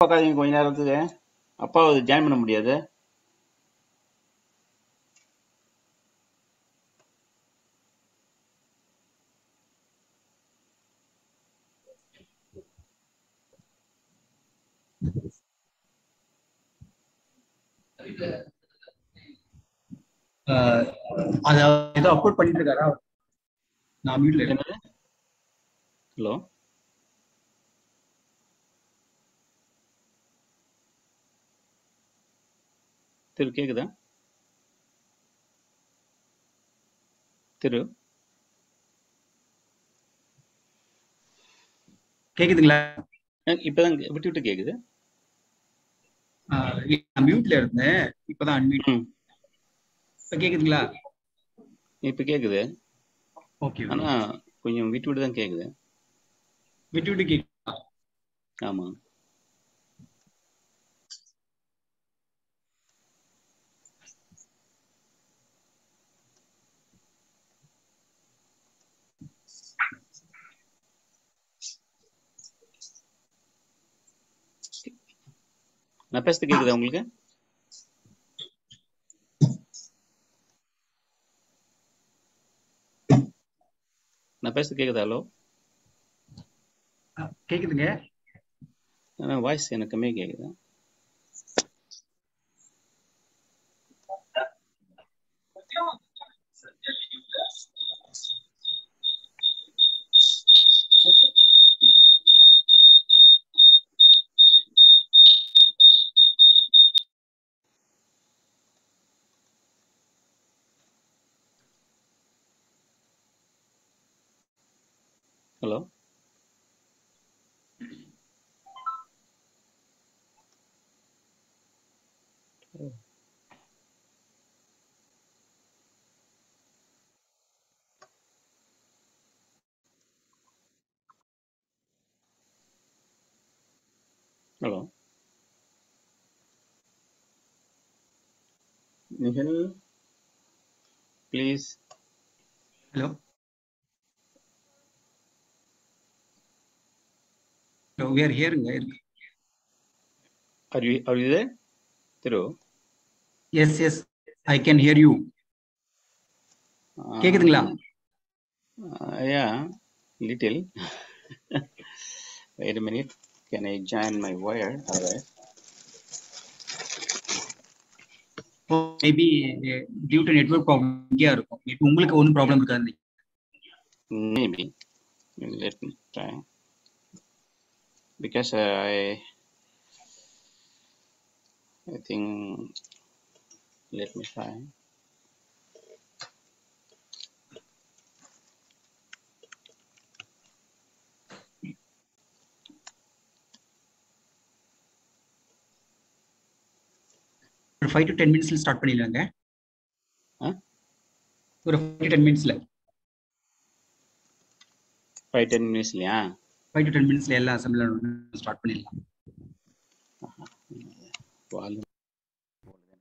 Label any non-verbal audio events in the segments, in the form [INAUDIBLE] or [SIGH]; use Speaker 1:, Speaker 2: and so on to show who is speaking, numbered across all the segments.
Speaker 1: பார்க்காதீங்க கொஞ்ச நேரத்துக்கு அப்பா ஜாயின் பண்ண முடியாது.
Speaker 2: அது ஏதோ அப்லோட் பண்ணிட்டு இருக்காரா? நான்
Speaker 1: என்னது? ஹலோ? திரு கேக்குதா? திரு.
Speaker 2: கேக்குதுங்களா?
Speaker 1: இப்பதான் விட்டு விட்டு கேக்குது.
Speaker 2: மியூட்ல இருந்தேன். இப்பதான் அன்மியூட் இப்ப கேக்குதுங்களா?
Speaker 1: இப்ப கேக்குது.
Speaker 2: ஓகே
Speaker 1: ஆனா கொஞ்சம் விட்டு விட்டு தான் கேக்குது.
Speaker 2: விட்டு விட்டு கேக்கு
Speaker 1: ஆமா. நான் பேசுறது கேக்குதா உங்களுக்கு? நான் பேசுறது கேக்குதா ஹலோ?
Speaker 2: கேக்குதுங்க.
Speaker 1: வாய்ஸ் எனக்கு கம்மியா கேக்குது? Hello? Hello. Nihil, please.
Speaker 2: Hello. Hello we are ஹியருங்க
Speaker 1: are you are you there Thiru
Speaker 2: yes yes I can hear you கேக்குதுங்களா
Speaker 1: yeah little wait a minute can I join my wire alright
Speaker 2: maybe due to network problem இங்கேயா இருக்கும் இப்போ உங்களுக்கு ஒன்றும் problem இருக்காது
Speaker 1: maybe let me try because uh, I I think let me try.
Speaker 2: ஒரு five to ten மினிட்ஸ்ல start பண்ணிடலாங்க? ஒரு ஃபைவ் டு டென் மினிட்ஸ்ல
Speaker 1: ஃபைவ் டென் மினிட்ஸ் இல்லையா
Speaker 2: ஃபைவ் டு டென் மினிட்ஸ்ல எல்லா அசம்பிளும் ஸ்டார்ட் பண்ணிடலாம்.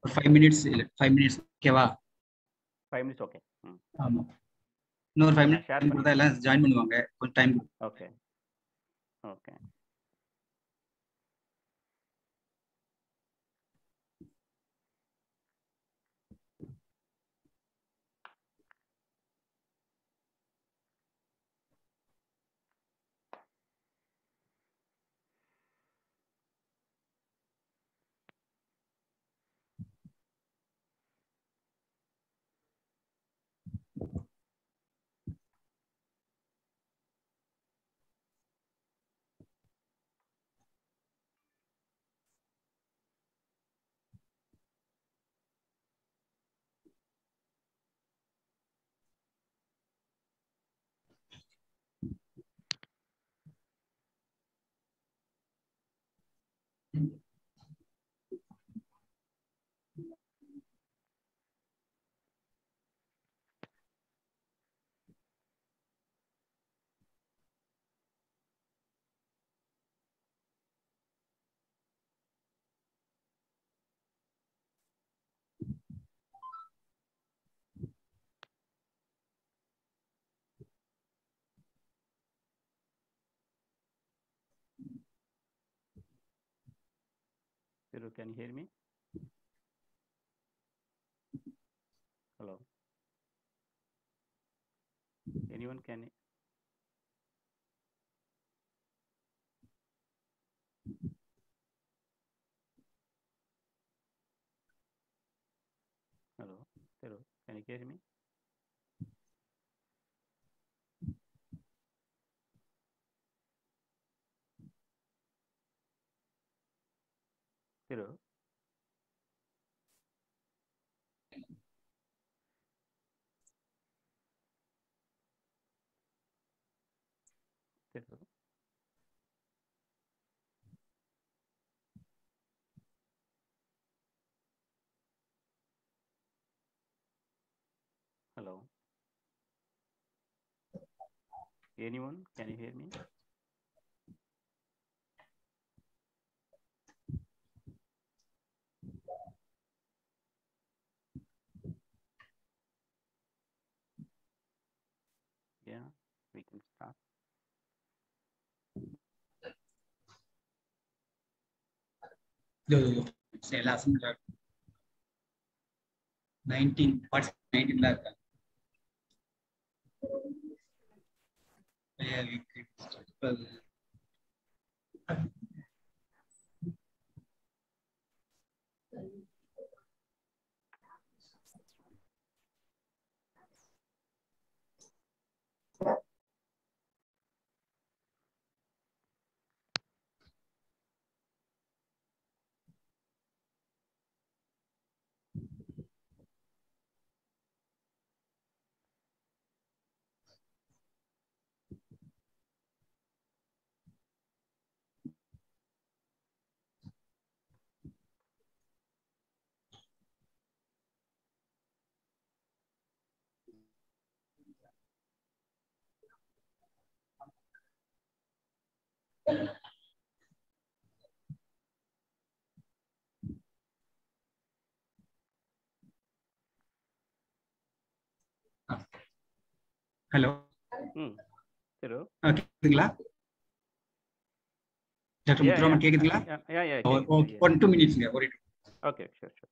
Speaker 2: ஃபைவ் மினிட்ஸ் இல்லை ஃபைவ் மினிட்ஸ் ஓகேவா
Speaker 1: ஃபைவ் மினிட்ஸ் ஓகே
Speaker 2: ஆமா. இன்னொரு ஃபைவ் மினிட்ஸ் எல்லாம் ஜாயின் பண்ணுவாங்க. கொஞ்சம் time
Speaker 1: okay okay continue. Can you hear me? Hello. Anyone can? Hello, Thiru, can you hear me? Thiru? Hello. Anyone? Can you hear me? दो दो दो। Last
Speaker 2: में लग नाइनटीन व्हाट्स नाइनटीन लाख का। Yeah, we could. Hello கேக்குதுங்களா? Doctor Muthuraman கேக்குதுங்களா? One two minutes
Speaker 1: okay sure sure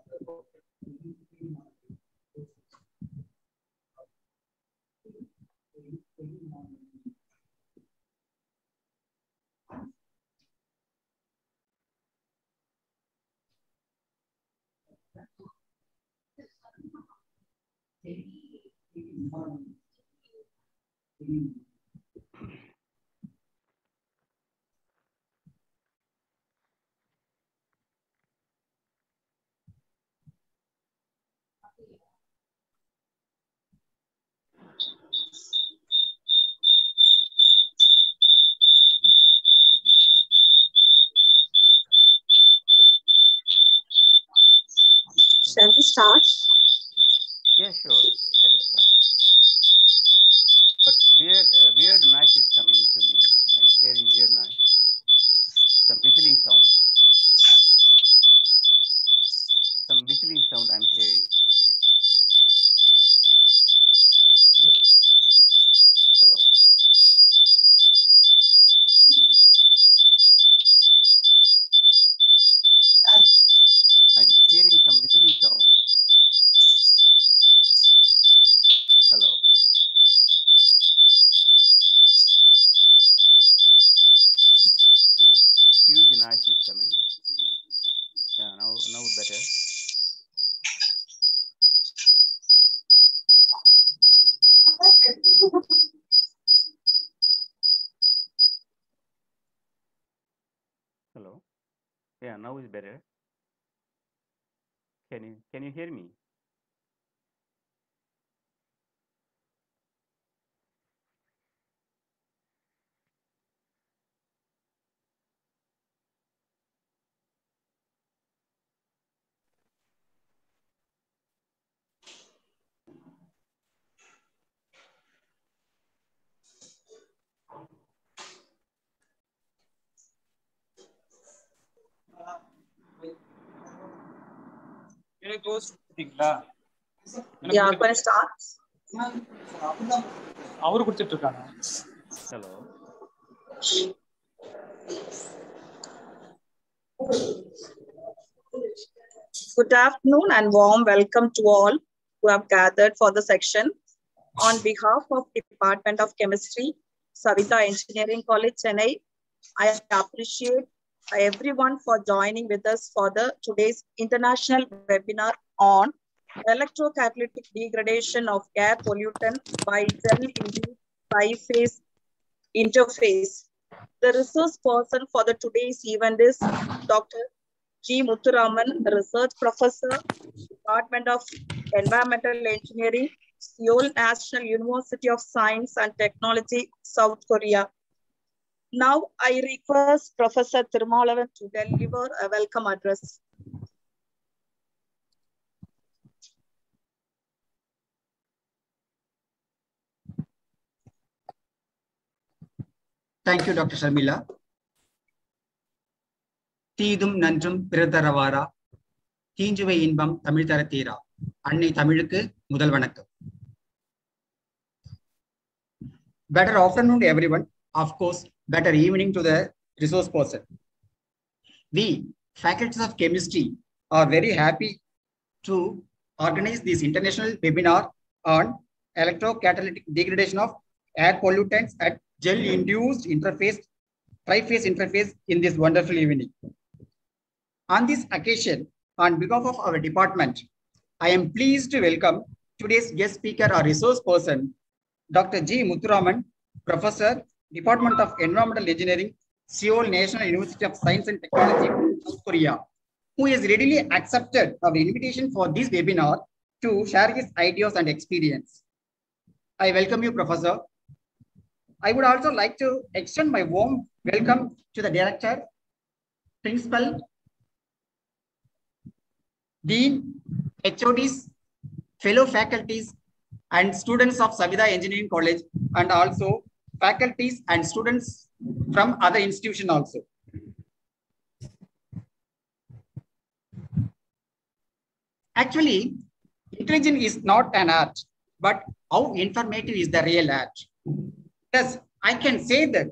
Speaker 3: Shall we start?
Speaker 1: Yeah, sure.
Speaker 2: அவரு
Speaker 4: hello
Speaker 3: Good afternoon and warm welcome to all who have gathered for the section on behalf of Department of Chemistry, Saveetha Engineering College, Chennai. I appreciate everyone for joining with us for the today's international webinar on electrocatalytic degradation of air pollutant by biphase interface. The resource person for the today's event is Dr. G. Muthuraman, Research Professor, Department of Environmental Engineering, Seoul National University of Science and Technology, South Korea. Now I request Professor Tirumalavan to deliver a welcome address.
Speaker 2: Thank you, Dr. Sharmila. தீதும் நன்றும் பிறதரவாரா தீஞ்சுவை இன்பம் தமிழ் தர தீரா அன்னை தமிழுக்கு முதல் வணக்கம் better afternoon to everyone of course better evening to the resource person we faculties of chemistry are very happy to organize this international webinar on electrocatalytic degradation of air pollutants at gel induced interface triphase interface in this wonderful evening on this occasion, on behalf of our department, I am pleased to welcome today's guest speaker or resource person, Dr. G. Muthuraman, Professor, Department of Environmental Engineering, Seoul National University of Science and Technology, South Korea, who has readily accepted our invitation for this webinar to share his ideas and experience. I welcome you, Professor. I would also like to extend my warm welcome to the Director, Principal, Dean, HODs, fellow faculties, and students of Saveetha Engineering College, and also faculties and students from other institutions also. Actually, intelligence is not an art, but how informative is the real art. Thus, I can say that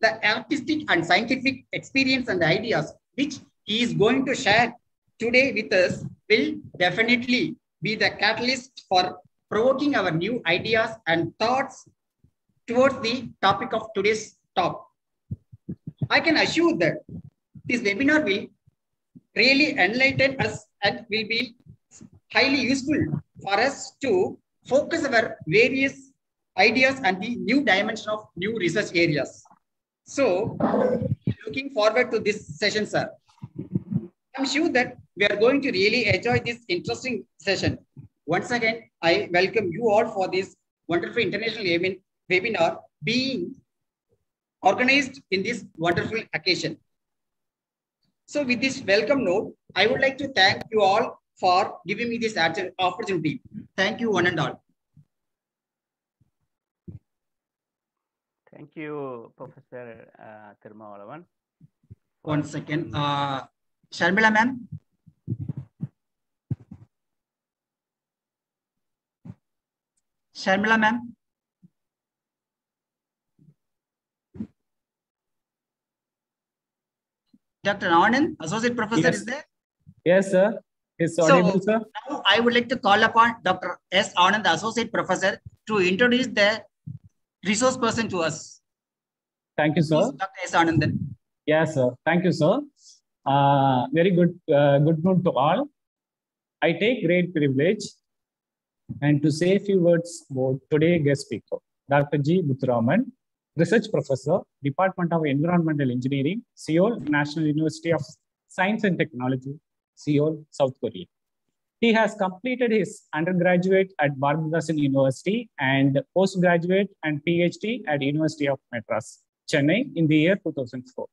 Speaker 2: the artistic and scientific experience and ideas which he is going to share today with us will definitely be the catalyst for provoking our new ideas and thoughts towards the topic of today's talk. I can assure that this webinar will really enlighten us and will be highly useful for us to focus our various ideas and the new dimension of new research areas. So, looking forward to this session, sir. I'm sure that we are going to really enjoy this interesting session. Once again, I welcome you all for this wonderful international event, webinar being organized in this wonderful occasion. So with this welcome note, I would like to thank you all for giving me this opportunity. Thank you one and all.
Speaker 4: Thank you, Professor uh.
Speaker 2: One second. Uh, Sharmila ma'am. Sharmila ma'am. Dr. Anand, Associate Professor
Speaker 5: Yes.
Speaker 2: is there.
Speaker 5: Yes, sir. It's
Speaker 2: So-
Speaker 5: audible, sir.
Speaker 2: Now I would like to call upon Dr. S. Anand, the Associate Professor, to introduce the resource person to us.
Speaker 5: Thank you, sir.
Speaker 2: Please, Dr. S. Anandan.
Speaker 5: Yes, sir. Thank you, sir. Uh, very good, uh, good noon to all. I take great privilege and to say a few words about today's guest speaker, Dr. G. Muthuraman, Research Professor, Department of Environmental Engineering, Seoul National University of Science and Technology, Seoul, South Korea. He has completed his undergraduate at Bharathidasan University and postgraduate and PhD at University of Madras, Chennai in the year 2004.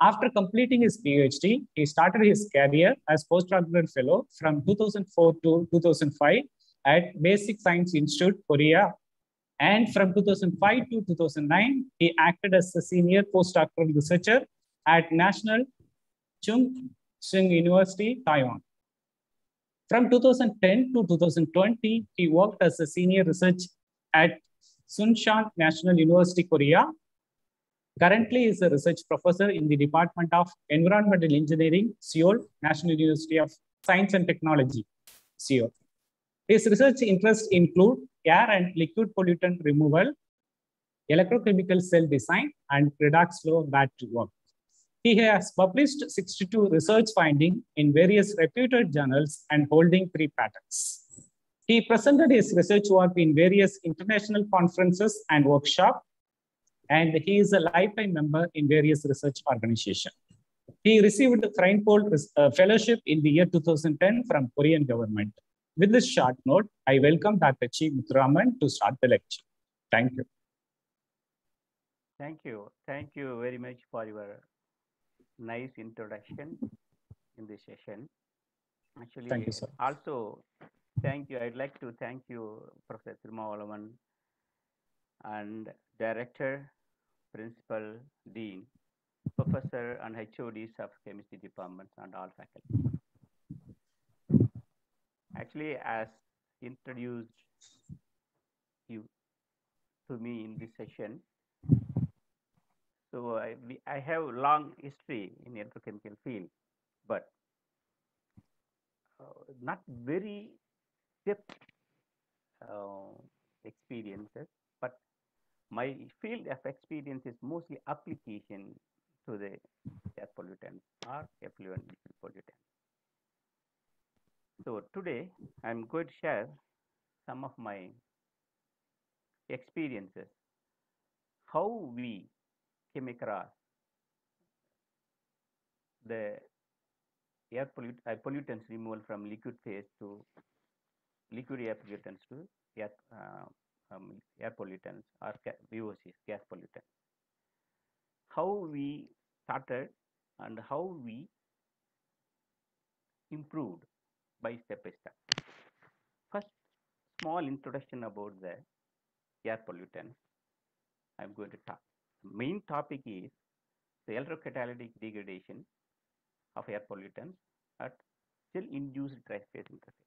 Speaker 5: After completing his PhD, he started his career as postdoctoral fellow from 2004 to 2005 at Basic Science Institute, Korea. And from 2005 to 2009, he acted as a senior postdoctoral researcher at National Chung Hsing University, Taiwan. From 2010 to 2020, he worked as a senior research at Sunchon National University, Korea. Currently, he is a research professor in the Department of Environmental Engineering, Seoul National University of Science and Technology, Seoul. His research interests include air and liquid pollutant removal, electrochemical cell design, and redox flow battery work. He has published 62 research findings in various reputed journals and holding three patents. He presented his research work in various international conferences and workshops, and he is a lifetime member in various research organizations. He received the Feingold uh, Fellowship in the year 2010 from Korean government. With this short note, I welcome Dr. Chi Muthuraman to start the lecture. Thank you.
Speaker 4: Thank you. Thank you very much for your nice introduction in this session. Actually,
Speaker 5: Thank you, sir.
Speaker 4: also thank you. I'd like to thank you, Professor Thirumavalavan and Director, Principal, Dean, Professor and HODs of Chemistry departments and all faculty. Actually, as introduced you to me in this session, so I, we, I have long history in electrochemical field, but uh, not very depth uh, experiences. But my field of experience is mostly application to the air pollutant or effluent pollutant. So today I'm going to share some of my experiences, how we came across the air pollut uh, pollutants removal from liquid phase to liquid air pollutants to air, uh, um, air pollutants or VOCs, gas pollutants. How we started and how we improved by step by step. First, small introduction about the air pollutants. I'm going to talk main topic is the electrocatalytic degradation of air pollutants at cell-induced dry phase interface.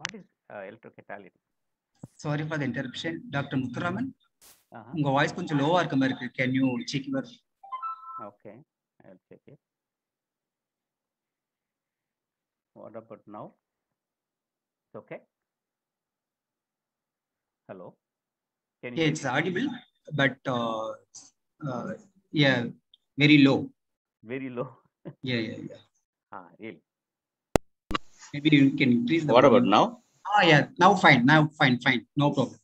Speaker 4: What is uh, electrocatalytic?
Speaker 2: Sorry for the interruption doctor Muthuraman
Speaker 4: Uh-huh.
Speaker 2: உங்க voice கொஞ்சம் லோவா இருக்க மாதிரி இருக்கு can you check your
Speaker 4: Okay, I'll check it. What about now? It's okay. Hello. Can you
Speaker 2: Yeah,
Speaker 4: hear
Speaker 2: it's audible, but uh, uh, yeah, very low.
Speaker 4: very low? [LAUGHS]
Speaker 2: Yeah, yeah, yeah.
Speaker 4: ah, really?
Speaker 2: Maybe you can increase the.
Speaker 1: What about now?
Speaker 2: Ah, yeah. Now fine. Now fine. Fine. No problem.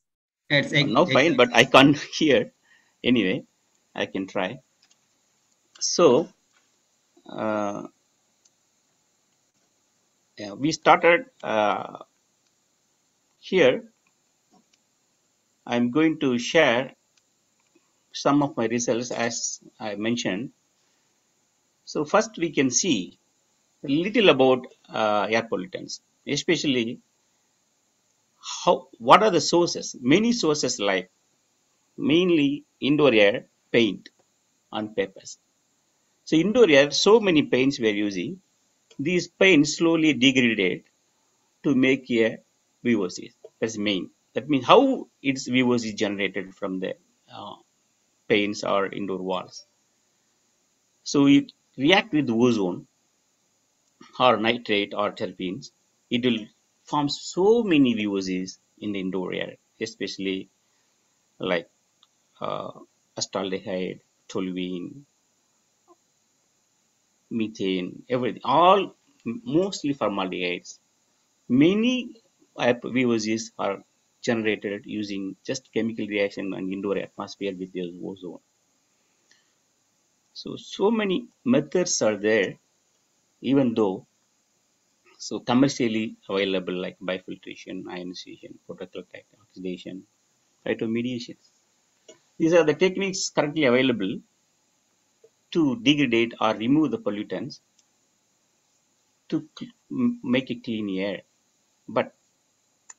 Speaker 2: It's ex-
Speaker 1: Now fine,
Speaker 2: ex-
Speaker 1: but I can't [LAUGHS] hear. Anyway, I can try. So, uh, yeah, we started uh, here. I'm going to share some of my results as I mentioned. So first we can see a little about uh, air pollutants, especially how what are the sources? Many sources like mainly indoor air, paint, and papers. So indoor air, so many paints we are using. These paints slowly degraded to make a VOC. That's main. That means how its VOC is generated from the uh, paints or indoor walls. So it react with ozone or nitrate or terpenes. It will form so many VOCs in the indoor air, especially like uh, acetaldehyde, toluene, methane, everything, all mostly formaldehydes. Many VOCs are generated using just chemical reaction and indoor atmosphere with the ozone. So, so many methods are there, even though so commercially available like biofiltration, ionization, photocatalytic oxidation, phytoremediation. These are the techniques currently available to degrade or remove the pollutants to make a clean air. But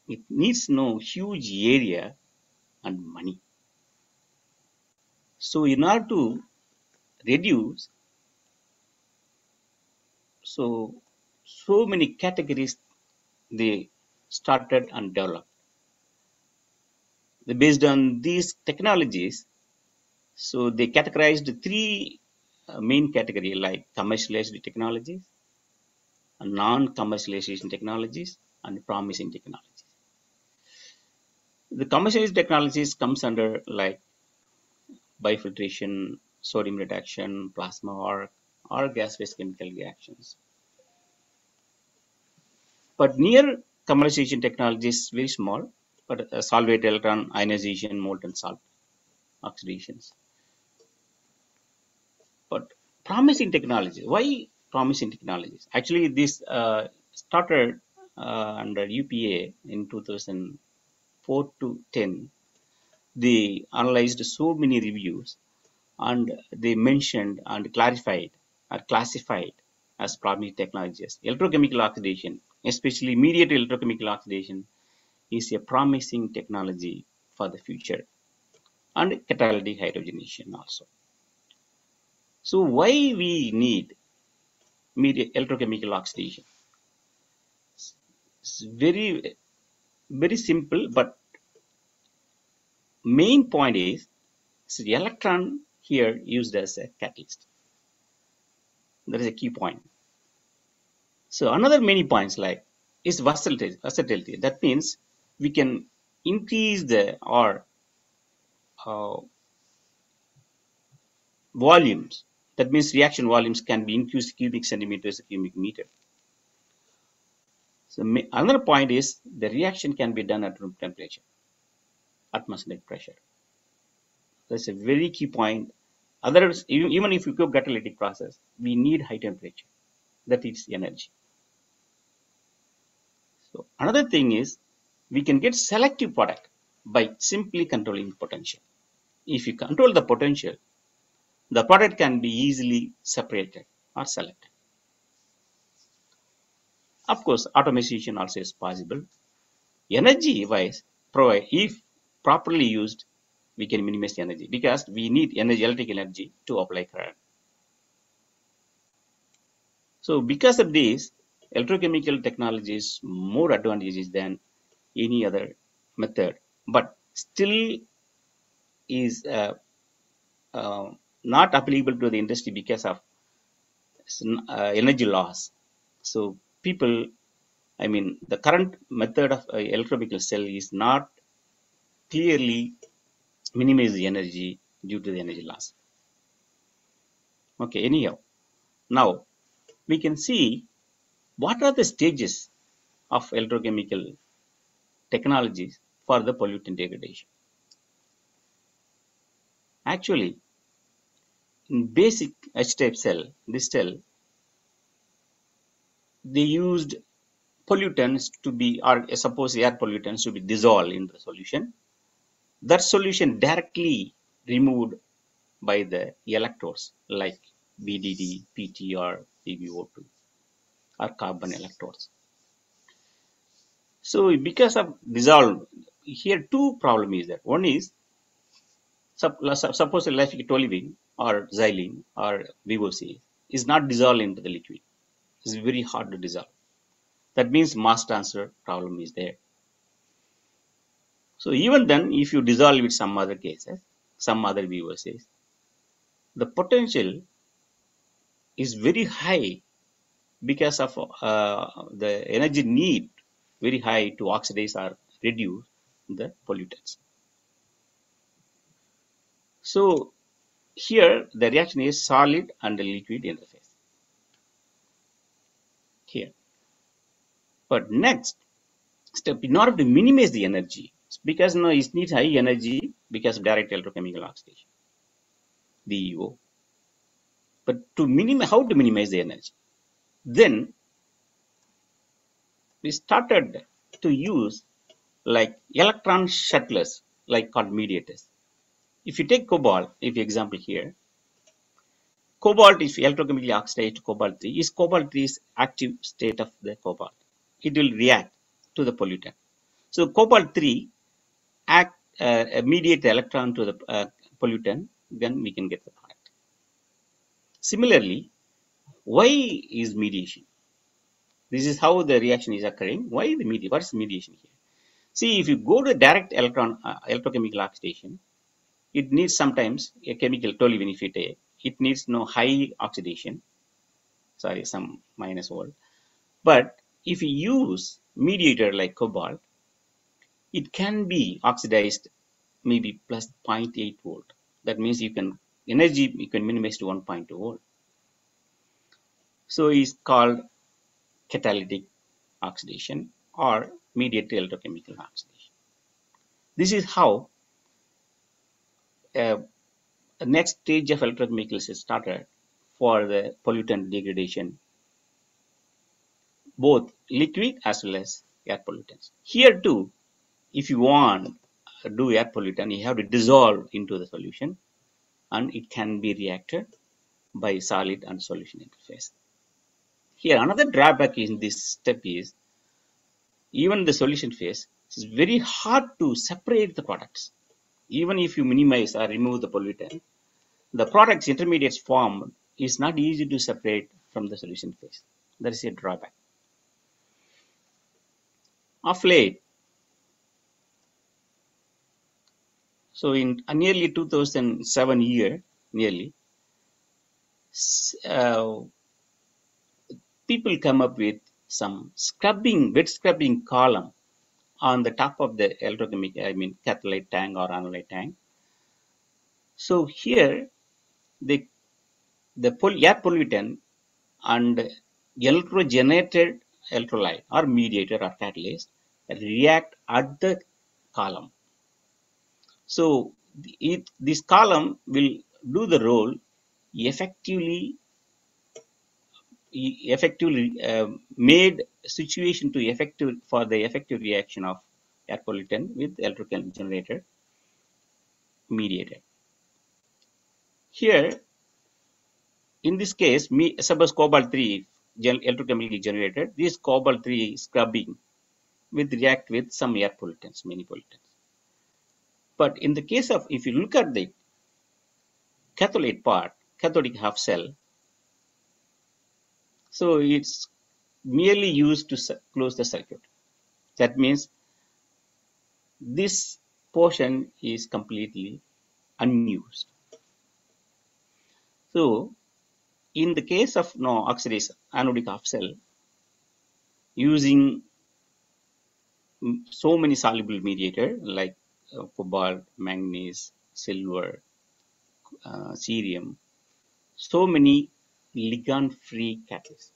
Speaker 1: it needs no huge area and money. So in order to reduce, so so many categories they started and developed. Based on these technologies, so they categorized three main category like commercialized technologies, non-commercialization technologies, and promising technologies. The commercialized technologies comes under like biofiltration, sodium reduction, plasma arc, or gas-based chemical reactions. But near commercialization technology is very small, but uh, solvate electron ionization, molten salt oxidations. Promising technologies. Why promising technologies? Actually, this uh, started uh, under EPA in 2004 to 10. They analyzed so many reviews and they mentioned and clarified or classified as promising technologies. Electrochemical oxidation, especially mediated electrochemical oxidation, is a promising technology for the future and catalytic hydrogenation also. So why we need electrochemical oxidation? It's very, very simple, but main point is so the electron here used as a catalyst. That is a key point. So another many points like is versatility. versatility. That means we can increase the or uh, volumes. That means reaction volumes can be increased cubic centimeters cubic meter. So another point is the reaction can be done at room temperature, atmospheric pressure. That's a very key point. Others, even if you go catalytic process, we need high temperature. That is energy. So another thing is we can get selective product by simply controlling potential. If you control the potential, the product can be easily separated or selected. Of course, automation also is possible. Energy wise, provide if properly used, we can minimize the energy because we need energy, electrical energy to apply current. So because of this, electrochemical technology is more advantageous than any other method, but still is uh, uh, not applicable to the industry because of uh, energy loss. So people, I mean, the current method of uh, electrochemical cell is not clearly minimize the energy due to the energy loss. Okay, anyhow, now we can see what are the stages of electrochemical technologies for the pollutant degradation. Actually, basic H-type cell, this cell, they used pollutants to be, or suppose air pollutants to be dissolved in the solution. That solution directly removed by the electrodes like BDD, PT, or PbO2 or carbon electrodes. So because of dissolved, here two problem is there. One is suppose like toluene or xylene or VOC is not dissolved into the liquid. It's very hard to dissolve. That means mass transfer problem is there. So even then, if you dissolve with some other cases, some other VOCs, the potential is very high because of uh, the energy need very high to oxidize or reduce the pollutants. So here the reaction is solid and liquid interface. Here. But next step, in order to minimize the energy, because now it needs high energy because of direct electrochemical oxidation, the DEO. But to minimize, how to minimize the energy? Then we started to use like electron shuttlers, like called mediators. If you take cobalt, if you example here, cobalt is electrochemically oxidized cobalt 3 is cobalt 3 is active state of the cobalt. It will react to the pollutant. So cobalt 3 act uh, mediate the electron to the uh, pollutant, then we can get the product. Similarly, why is mediation? This is how the reaction is occurring. Why the mediation? What is mediation here? See, if you go to direct electron uh, electrochemical oxidation, it needs sometimes a chemical toluene It it needs no high oxidation. Sorry, some minus volt. But if you use mediator like cobalt, it can be oxidized maybe plus 0.8 volt. That means you can energy you can minimize to 1.2 volt. So it's called catalytic oxidation or mediated electrochemical oxidation. This is how uh, next stage of electrochemicals is started for the pollutant degradation, both liquid as well as air pollutants. Here too, if you want to do air pollutant, you have to dissolve into the solution and it can be reacted by solid and solution interface. Here, another drawback in this step is even the solution phase, it's very hard to separate the products. Even if you minimize or remove the pollutant, the product's intermediates formed is not easy to separate from the solution phase. That is a drawback. Of late, so in nearly 2007 year, nearly, uh, people come up with some scrubbing, wet scrubbing column on the top of the electrochemical, I mean, catholyte tank or anolyte tank. So here, the the air pollutant and electrogenated electrolyte or mediator or catalyst react at the column. So it, this column will do the role effectively effectively uh, made situation to effective for the effective reaction of air pollutant with electrochemical generator mediated. Here, in this case, me, suppose cobalt 3 electrochemically generated, this cobalt 3 scrubbing will react with some air pollutants, many pollutants. But in the case of, if you look at the cathode part, cathodic half cell, so it's merely used to close the circuit. That means this portion is completely unused. So in the case of no oxidation anodic half cell, using so many soluble mediator like uh, cobalt, manganese, silver, uh, cerium, so many ligand-free catalysts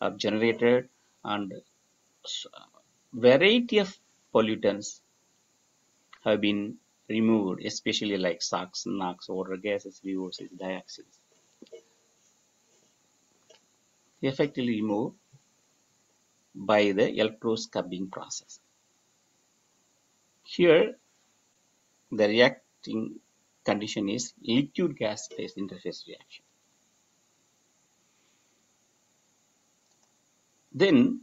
Speaker 1: are generated and variety of pollutants have been removed, especially like SOx, NOx, odor gases, VOCs, dioxins. Effectively removed by the electroscrubbing process. Here, the reacting condition is liquid gas phase interface reaction. Then,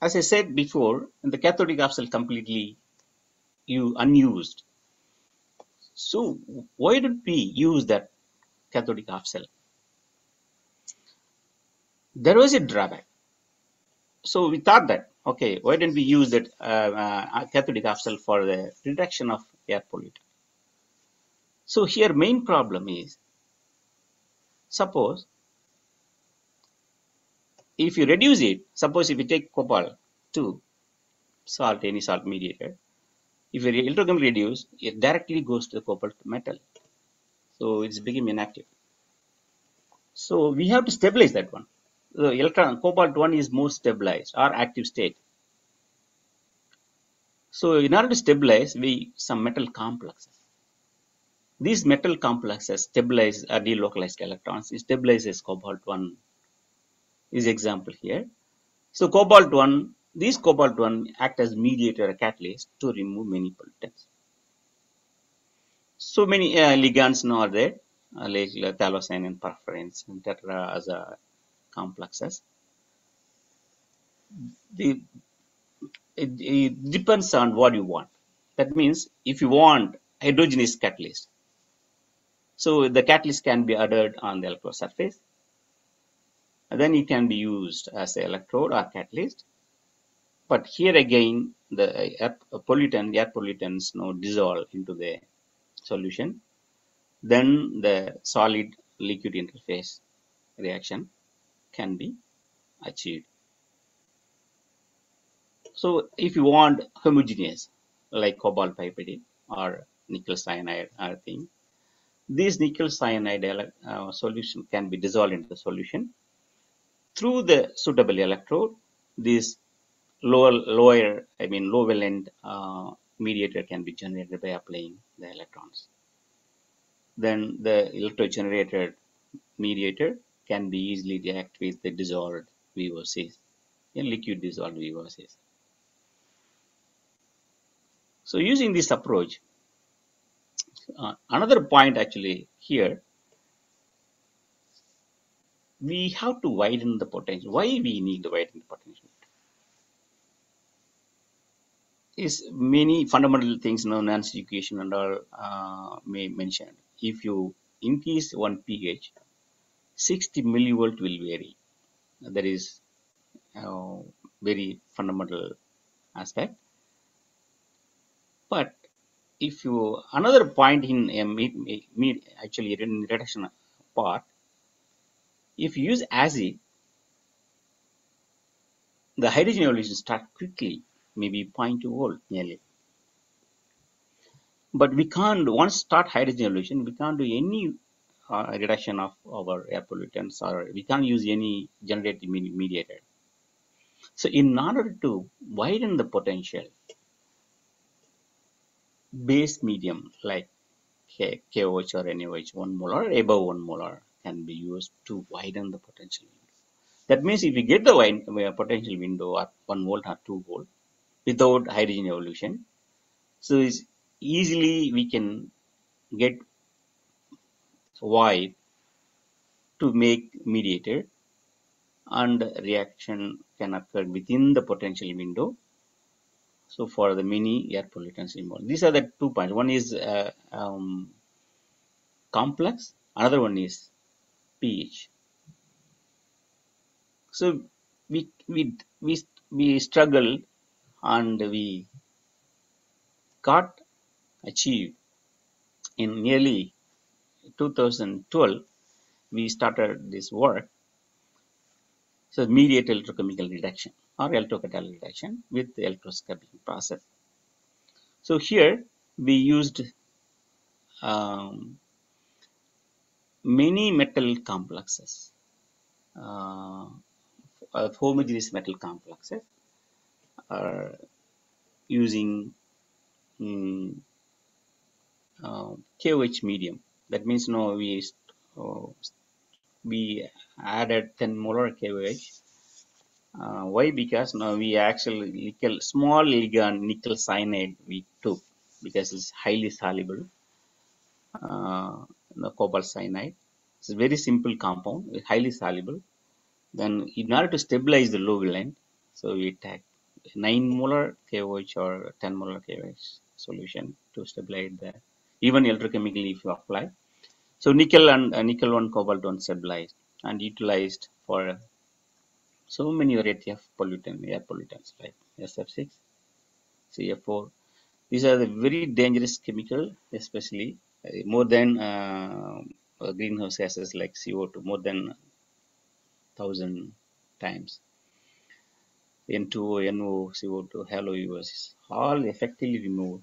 Speaker 1: as I said before, the cathodic cell completely you unused. So why did we use that cathodic half cell? There was a drawback. So we thought that, okay, why didn't we use that uh, uh, cathodic for the reduction of air pollutant? So here main problem is, suppose if you reduce it, suppose if you take cobalt to salt, any salt mediator, if electrochemically reduce, it directly goes to the cobalt metal. So it's become inactive. So we have to stabilize that one. The electron cobalt one is more stabilized or active state. So in order to stabilize, we some metal complexes. These metal complexes stabilize or delocalized electrons. It stabilizes cobalt one is example here. So cobalt 1, these cobalt 1 act as mediator or catalyst to remove many pollutants. So many uh, ligands now are there, uh, like phthalocyanine and porphyrins and tetra as a complexes. The, it, it depends on what you want. That means if you want hydrogenous catalyst, so the catalyst can be added on the electrode surface then it can be used as an electrode or catalyst. But here again, the air pollutant, air pollutants now dissolve into the solution. Then the solid liquid interface reaction can be achieved. So if you want homogeneous, like cobalt pipette or nickel cyanide or thing, this nickel cyanide uh, solution can be dissolved into the solution. Through the suitable electrode, this lower, lower I mean low valent uh, mediator can be generated by applying the electrons. Then the electro-generated mediator can be easily react with the dissolved VOCs, in liquid dissolved VOCs. So using this approach, uh, another point actually here, we have to widen the potential. Why we need to widen the potential? Is many fundamental things, you know, Nernst equation and all uh, may mention. If you increase one pH, 60 millivolt will vary. That is uh, very fundamental aspect. But if you another point in a meet, meet actually in reduction part, if you use acid, the hydrogen evolution starts quickly, maybe 0.2 volt nearly. But we can't once start hydrogen evolution, we can't do any uh, reduction of our air pollutants or we can't use any generated mediator. So in order to widen the potential, base medium like KOH or NaOH 1 molar or above 1 molar can be used to widen the potential window. That means if we get the wide, uh, potential window at 1 volt or 2 volt without hydrogen evolution, so easily we can get wide to make mediated and reaction can occur within the potential window so for the many air pollutants involved, these are the two points. One is uh, um, complex, another one is pH. So we we we we struggled and we got achieved in nearly 2012 we started this work so mediate electrochemical reduction or electrocatalytic reaction with the electroscrubbing process. So here we used um, many metal complexes, uh, homogeneous metal complexes are using um, uh, KOH medium. That means no, we uh, we added 10 molar KOH uh, why? Because now we actually nickel, small ligand nickel cyanide we took because it's highly soluble. Uh, cobalt cyanide. It's a very simple compound, highly soluble. Then in order to stabilize the low valent, so we take 9 molar KOH or 10 molar KOH solution to stabilize the even electrochemically if you apply. So nickel and uh, nickel 1 cobalt 1 stabilized and utilized for so many variety of pollutant, air pollutants like SF6, CF4. These are the very dangerous chemical, especially uh, more than uh, greenhouse gases like CO2, more than thousand times. N2O, NO, CO2, halo UVs, all effectively removed.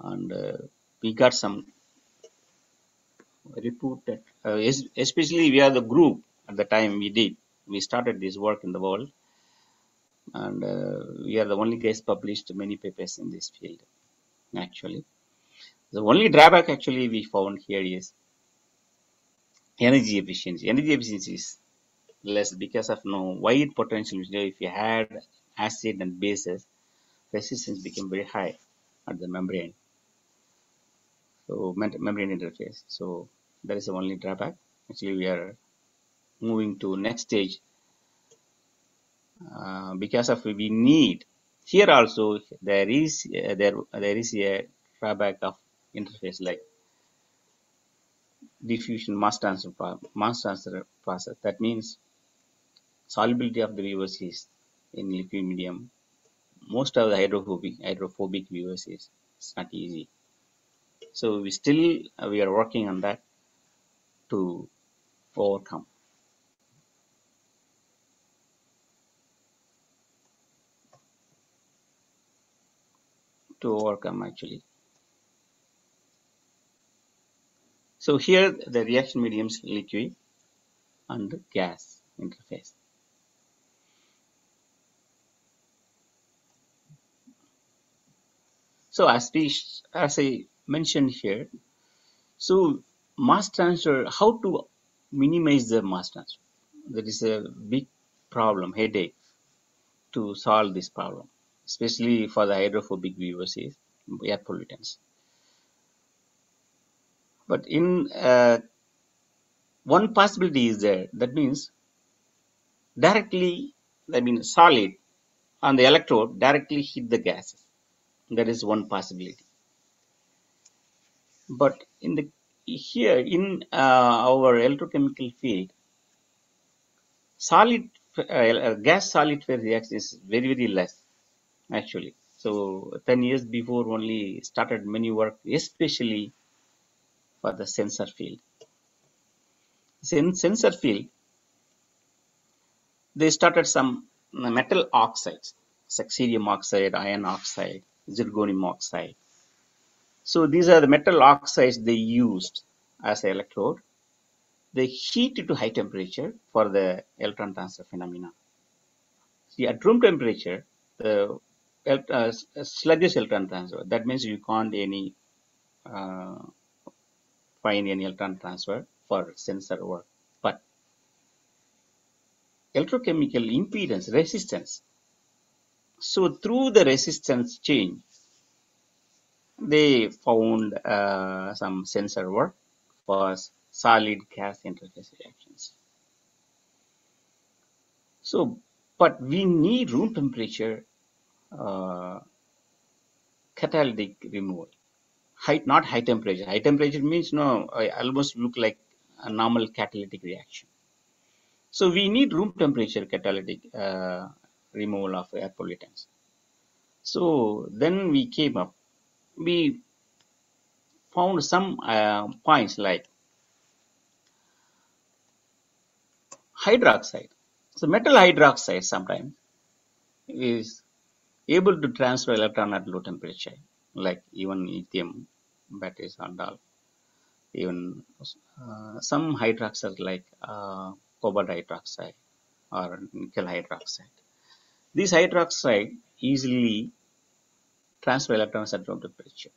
Speaker 1: And uh, we got some reported, uh, especially we are the group at the time we did we started this work in the world and uh, we are the only guys published many papers in this field actually the only drawback actually we found here is energy efficiency. Energy efficiency is less because of no wide potential. If you had acid and bases resistance became very high at the membrane. So membrane interface. So that is the only drawback. Actually we are moving to next stage. Uh, because of we need here also there is uh, there there is a drawback of interface like diffusion mass transfer mass transfer process that means solubility of the VOCs in liquid medium. Most of the hydrophobic hydrophobic VOCs it's not easy. So we still uh, we are working on that to overcome. To overcome actually. So here the reaction mediums liquid and gas interface. So as we as I mentioned here, so mass transfer, how to minimize the mass transfer? That is a big problem, headache to solve this problem, especially for the hydrophobic VOCs, air pollutants. But in uh, one possibility is there. That means directly, I mean solid on the electrode directly hit the gases. That is one possibility. But in the here in uh, our electrochemical field, solid uh, gas solid phase reaction is very very less actually. So 10 years before only started many work, especially for the sensor field. In sensor field, they started some metal oxides, cerium oxide, iron oxide, zirconium oxide. So these are the metal oxides they used as electrode. They heat to high temperature for the electron transfer phenomena. See, at room temperature, the uh, sluggish electron transfer, that means you can't any uh, find any electron transfer for sensor work. But electrochemical impedance, resistance. So through the resistance change, they found uh, some sensor work for solid gas interface reactions. So, but we need room temperature uh, catalytic removal. High, not high temperature. High temperature means no, I almost look like a normal catalytic reaction. So we need room temperature catalytic uh, removal of air pollutants. So then we came up we found some uh, points like hydroxide. So metal hydroxide sometimes is able to transfer electron at low temperature, like even lithium batteries and all. Even uh, some hydroxide like uh, cobalt hydroxide or nickel hydroxide. This hydroxide easily transfer electrons at room temperature.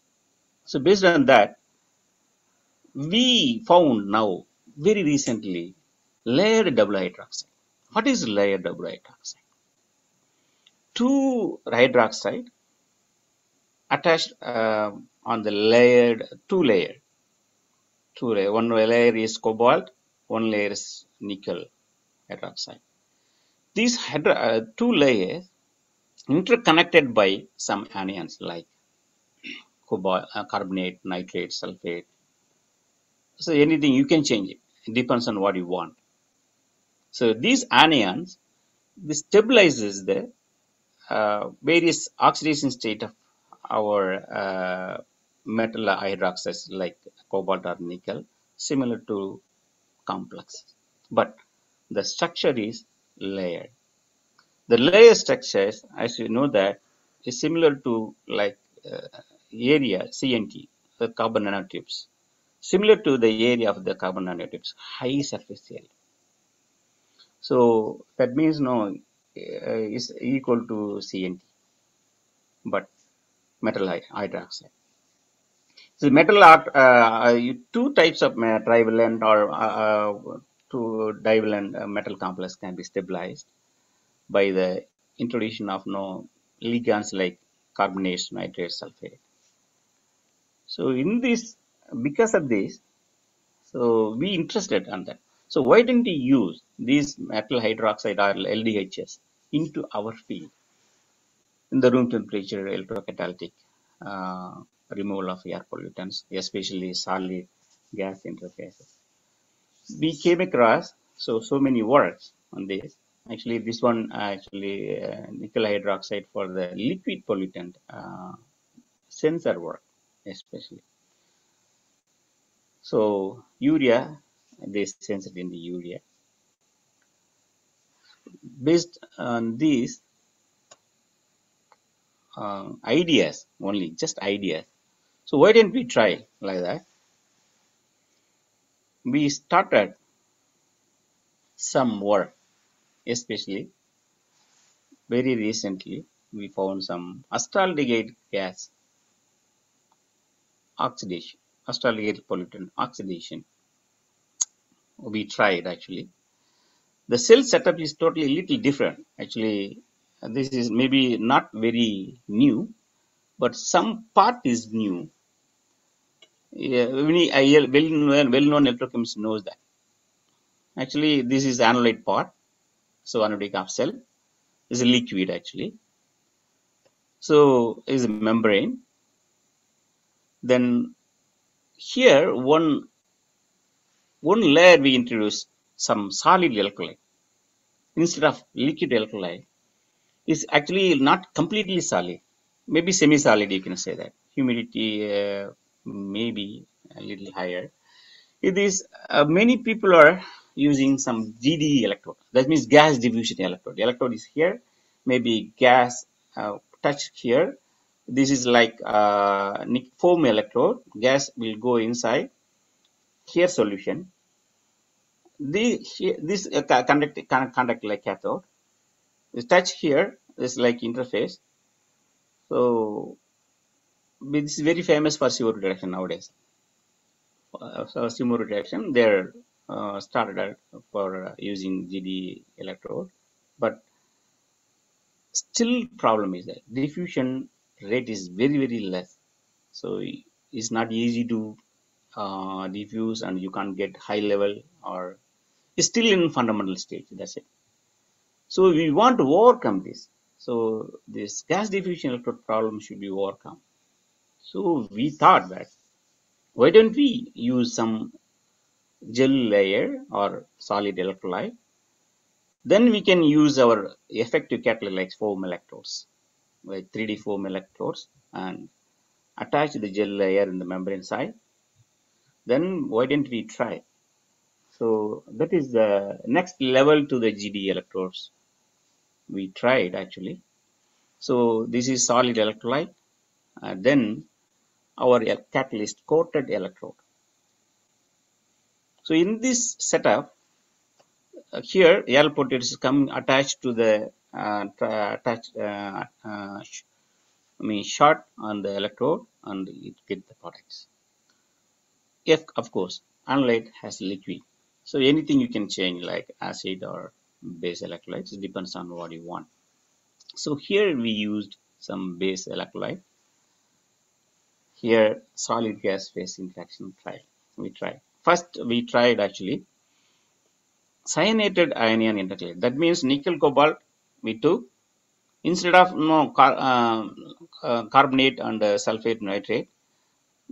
Speaker 1: So based on that, we found now very recently layered double hydroxide. What is layered double hydroxide? Two hydroxide attached uh, on the layered two layer. Two layer. One layer is cobalt, one layer is nickel hydroxide. These hydro, uh, two layers interconnected by some anions like cobalt, uh, carbonate, nitrate, sulfate. So anything you can change it. It depends on what you want. So these anions, this stabilizes the uh, various oxidation state of our uh, metal hydroxides like cobalt or nickel, similar to complex. But the structure is layered. The layer structures, as you know that, is similar to like uh, area CNT, the carbon nanotubes, similar to the area of the carbon nanotubes, high surface area. So that means no uh, is equal to CNT, but metal hydroxide. So metal art, uh, two types of trivalent or uh, uh, two divalent uh, metal complex can be stabilized by the introduction of no ligands like carbonates, nitrate, sulfate. So in this, because of this, so we interested on that. So why didn't we use these metal hydroxide or LDHs into our field in the room temperature electrocatalytic uh, removal of air pollutants, especially solid gas interfaces. We came across so so many works on this Actually, this one actually uh, nickel hydroxide for the liquid pollutant uh, sensor work, especially. So urea, they sense it in the urea. Based on these uh, ideas only, just ideas. So why didn't we try like that? We started some work, especially very recently. We found some acetaldehyde gas oxidation, acetaldehyde pollutant oxidation. We tried actually. The cell setup is totally little different. Actually, this is maybe not very new, but some part is new. Yeah, many uh, well, well-known electrochemist knows that. Actually, this is anolyte part. So anodic half cell is a liquid actually. So is a membrane. Then here one one layer we introduce some solid electrolyte instead of liquid electrolyte is actually not completely solid. Maybe semi-solid you can say that. Humidity uh, maybe a little higher. It is uh, many people are using some GD electrode. That means gas diffusion electrode. The electrode is here. Maybe gas uh, touched here. This is like uh, foam electrode. Gas will go inside. Here solution. The here, this uh, conduct, conduct like cathode is touch here. Is like interface. So this is very famous for CO reduction nowadays. Uh, so they're uh, started for uh, using GD electrode but still problem is that diffusion rate is very very less. So it's not easy to uh, diffuse and you can't get high level or it's still in fundamental stage. That's it so we want to overcome this. So this gas diffusion electrode problem should be overcome. So we thought that why don't we use some gel layer or solid electrolyte? Then we can use our effective catalyte like foam electrodes like 3d foam electrodes and attach the gel layer in the membrane side. Then why don't we try? So that is the next level to the GD electrodes. We tried actually. So this is solid electrolyte. And then our catalyst coated electrode. So in this setup, uh, here L potatoes come attached to the uh, attached, uh, uh, I mean shot on the electrode and it get the products. If of course anolyte has liquid so anything you can change like acid or base electrolytes, it depends on what you want. So here we used some base electrolyte. Here solid gas phase interaction trial. We tried. First we tried actually cyanated anion intercalate. That means nickel cobalt we took instead of no car, uh, uh, carbonate and uh, sulfate nitrate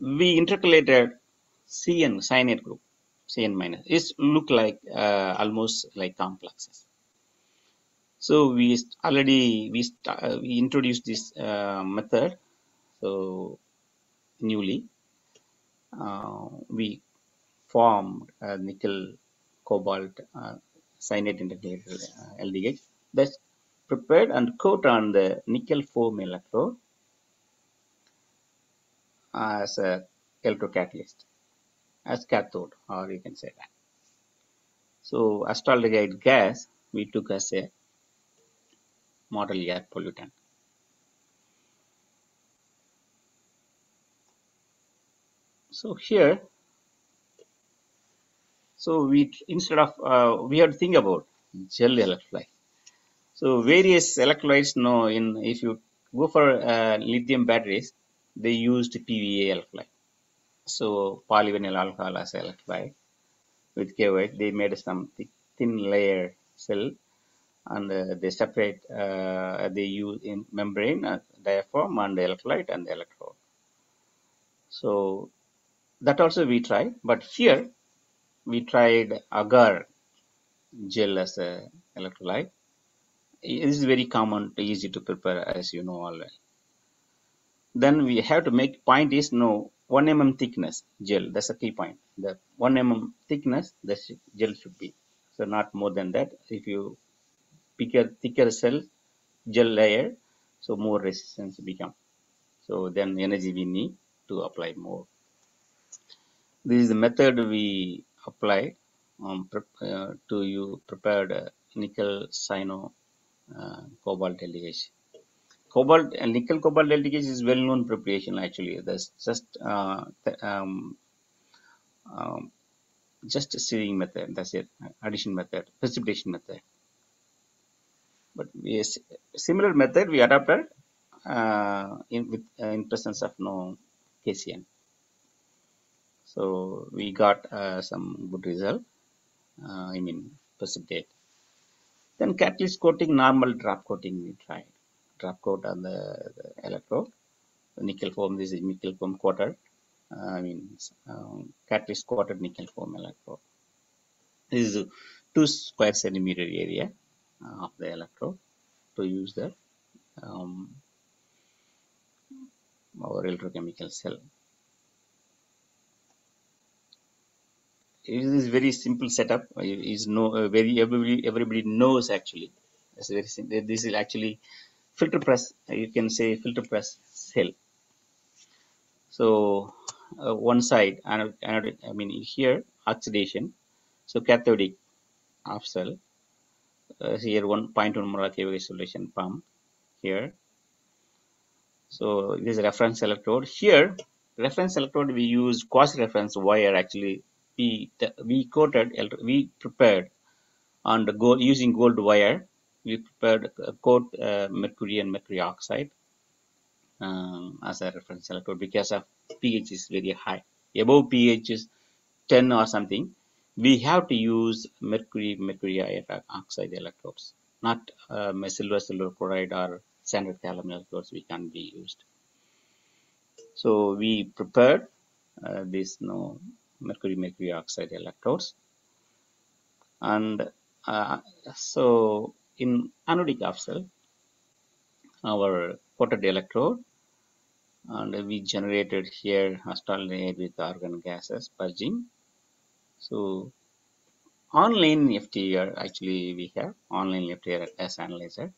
Speaker 1: we intercalated CN cyanate group Cn minus. It look like uh, almost like complexes. So we already we uh, we introduced this uh, method. So newly uh, we formed a nickel cobalt uh, cyanate integrated LDH that's prepared and coat on the nickel foam electrode as a electrocatalyst as cathode or you can say that. So acetaldehyde gas we took as a model air pollutant. So here, so we instead of uh, we have to think about gel electrolyte. So various electrolytes know in if you go for uh, lithium batteries, they used PVA electrolyte so polyvinyl alcohol as electrolyte with KOH, they made some thin layer cell and uh, they separate, uh, they use in membrane, uh, diaphragm and electrolyte and electrode. So that also we tried, but here we tried agar gel as a electrolyte This is very common, easy to prepare, as you know already. Then we have to make point is no 1 mm thickness gel. That's a key point. The 1 mm thickness the gel should be. So not more than that. If you pick a thicker cell gel layer, so more resistance become. So then energy we need to apply more. This is the method we apply um, uh, to you prepared uh, nickel cyano uh, cobalt LDH. Cobalt and nickel cobalt LDH is well known preparation actually. That's just uh, um, um, just a sealing method. That's it. Addition method, precipitation method. But similar method we adapted uh, in with uh, in presence of no KCN. So we got uh, some good result. Uh, I mean precipitate. Then catalyst coating, normal drop coating we tried. Drop coat on the, the electrode. Nickel foam, this is nickel foam coated. Uh, I mean um, catalyst coated nickel foam electrode. This is two square centimeter area uh, of the electrode to use the um, our electrochemical cell. It is very simple setup. It is no uh, very everybody everybody knows actually. It's very simple. This is actually filter press. You can say filter press cell. So uh, one side, I mean here oxidation. So cathodic half cell. Uh, here 1.1 molar KVA solution pump here. So this reference electrode. Here reference electrode we use quasi reference wire actually we we coated we prepared on the gold using gold wire we prepared a coat uh, mercury and mercury oxide um, as a reference electrode because of pH is very high. Above pH is 10 or something we have to use mercury mercury oxide electrodes not um, silver silver chloride or standard calomel electrodes we can be used. So we prepared uh, this no mercury mercury oxide electrodes. And uh, so in anodic cell our coated electrode and we generated here hostile with argon gases purging. So online FTR actually we have online FTR gas analyzer.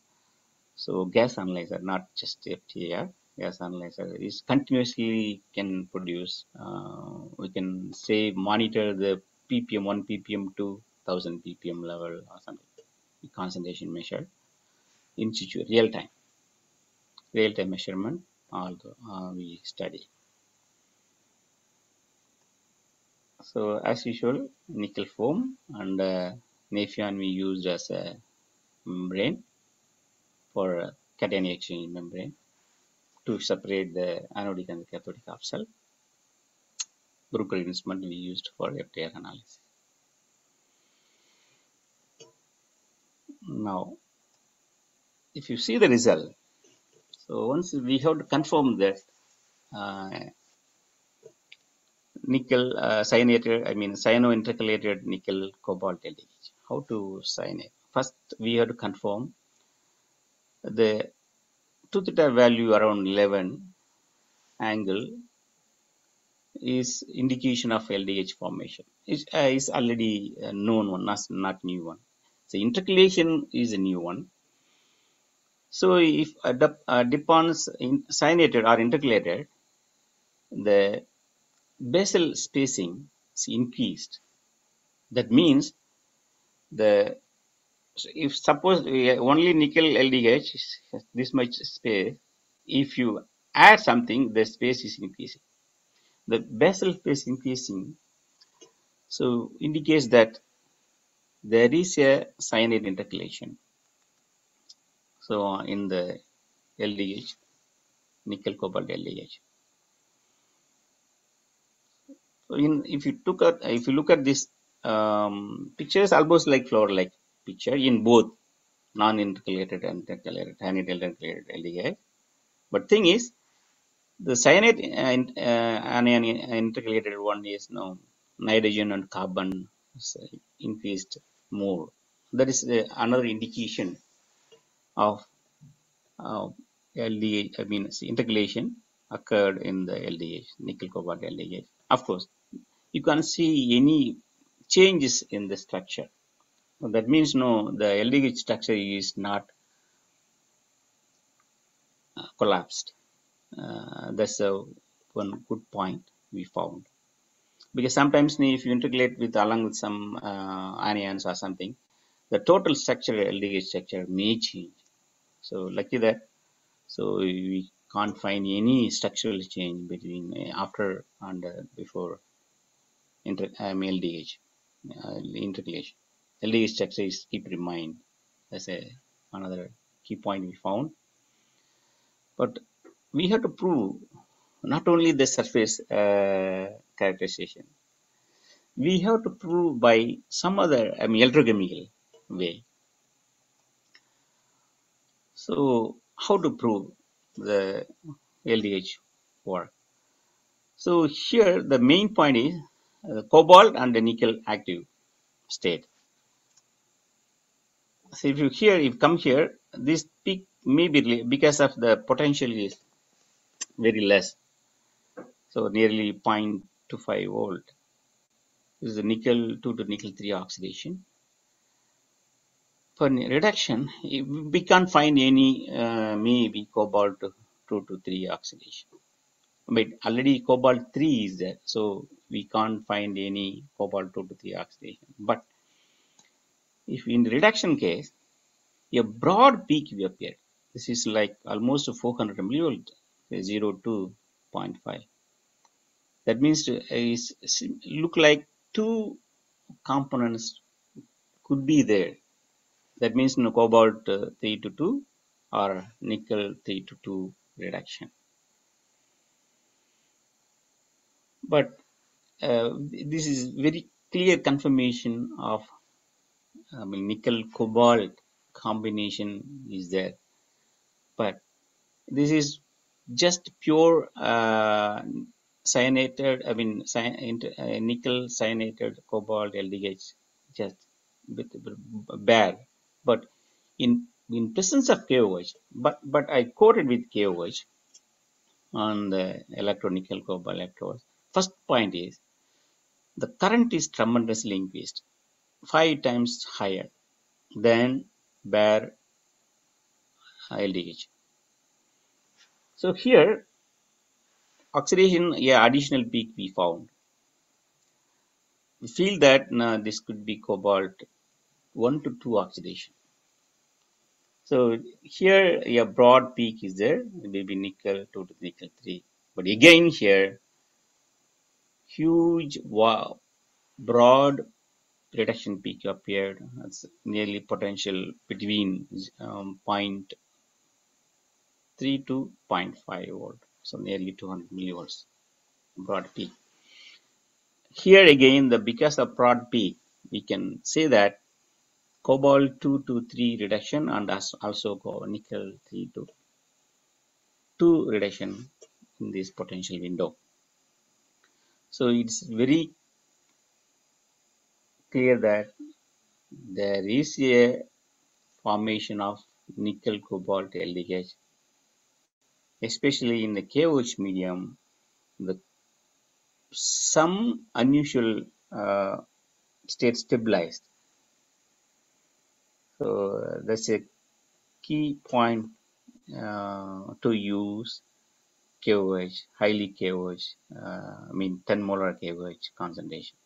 Speaker 1: So gas analyzer not just FTR gas analyzer is continuously can produce uh, we can say monitor the ppm 1 ppm to 1000 ppm level or something concentration measure in situ real time real time measurement although uh, we study so as usual nickel foam and uh, we used as a membrane for uh, cation exchange membrane to separate the anodic and cathodic half cell. Bruker instrument we used for FTR analysis. Now, if you see the result, so once we have to confirm that uh, nickel uh, cyanated, I mean cyano-intercalated nickel cobalt LDH. How to cyanate? First, we have to confirm the 2 theta value around 11 angle is indication of LDH formation. It's, uh, is already a known one, not, not new one. So intercalation is a new one. So if dipons cyanated or intercalated, the basal spacing is increased. That means the so if suppose only nickel LDH this much space, if you add something, the space is increasing. The basal space increasing, so indicates that there is a cyanide intercalation. So in the LDH, nickel cobalt LDH. So in if you took at if you look at this um, picture is almost like flower like picture in both non-intercalated and intercalated and intercalated LDH. But thing is, the cyanide and uh, anion intercalated one is now nitrogen and carbon uh, increased more. That is another indication of uh, LDH, I mean, integration occurred in the LDH, nickel cobalt LDH. Of course, you can't see any changes in the structure. That means no, the LDH structure is not uh, collapsed. Uh, that's a one good point we found. Because sometimes if you integrate with along with some uh, anions or something, the total structure LDH structure may change. So lucky that. So we can't find any structural change between uh, after and uh, before inter, um, LDH uh, intercalation. LDH structure is keep in mind. That's a another key point we found. But we have to prove not only the surface uh, characterization, we have to prove by some other I mean, electrochemical way. So how to prove the LDH work? So here the main point is uh, cobalt and the nickel active state. So if you here, if come here, this peak may be because of the potential is very less. So nearly 0.25 volt. This is the nickel 2 to nickel 3 oxidation. For reduction, we can't find any uh, maybe cobalt 2 to 3 oxidation. But already cobalt 3 is there, so we can't find any cobalt 2 to 3 oxidation. But if in reduction case, a broad peak will appear. This is like almost 400 millivolt, 0 to 0.5. That means is look like two components could be there. That means no cobalt uh, 3 to 2 or nickel 3 to 2 reduction. But uh, this is very clear confirmation of I mean, nickel cobalt combination is there but this is just pure uh, cyanated i mean cyan, uh, nickel cyanated cobalt ldh just with, bare but in in presence of KOH, but but I quoted with KOH on the electronickel cobalt electrodes. First point is the current is tremendously increased, five times higher than bare LDH. So here, oxidation, yeah, additional peak we found. We feel that this could be cobalt 1 to 2 oxidation. So here a broad peak is there, maybe nickel 2 to nickel 3. But again here, huge wow, broad reduction peak appeared. That's nearly potential between um, 0.3 to 0.5 volt. So nearly 200 millivolts broad peak. Here again, the because of broad peak, we can say that cobalt 2 to 3 reduction and also nickel 3 to 2 reduction in this potential window. So it's very clear that there is a formation of nickel cobalt LDH, especially in the KOH medium, the some unusual uh, state stabilized. So that's a key point uh, to use KOH, highly KOH, uh, I mean 10 molar KOH concentration.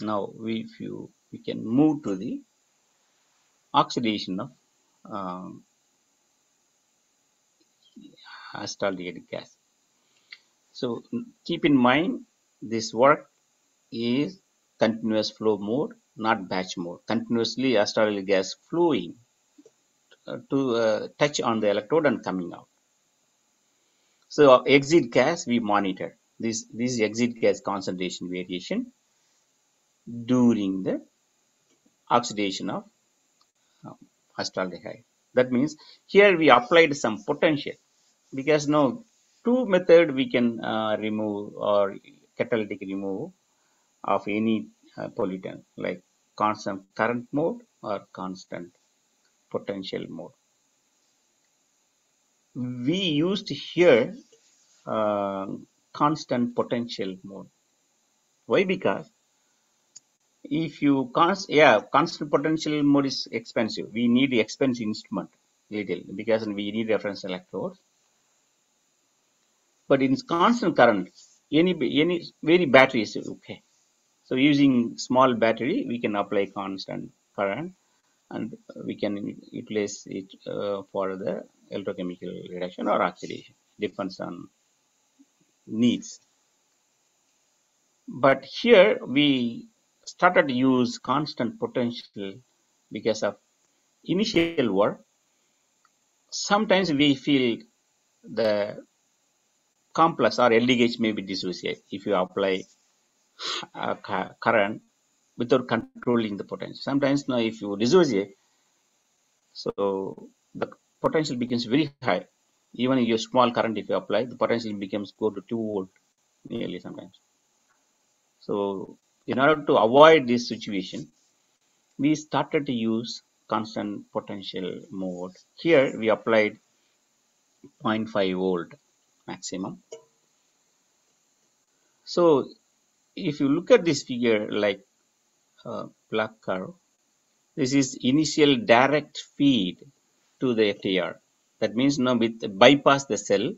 Speaker 1: Now, we, if you we can move to the oxidation of um, acetaldehyde gas. So keep in mind this work is continuous flow mode, not batch mode. Continuously acetaldehyde gas flowing uh, to uh, touch on the electrode and coming out. So exit gas we monitor this this exit gas concentration variation during the oxidation of uh, acetaldehyde. That means here we applied some potential because now two method we can uh, remove or catalytic remove of any uh, pollutant like constant current mode or constant potential mode. We used here uh, constant potential mode. Why? Because if you const yeah constant potential mode is expensive. We need expensive instrument little because we need reference electrodes. But in constant current, any any very battery is okay. So using small battery, we can apply constant current and we can utilize it uh, for the electrochemical reduction or oxidation. Depends on needs. But here we started to use constant potential because of initial work. Sometimes we feel the complex or LDH may be dissociated if you apply uh, current without controlling the potential. Sometimes now if you dissociate, so the potential becomes very high. Even if your small current if you apply, the potential becomes go to 2 volt nearly sometimes. So in order to avoid this situation, we started to use constant potential mode. Here we applied 0.5 volt maximum. So if you look at this figure like uh, black curve, this is initial direct feed to the FTR. That means now with bypass the cell,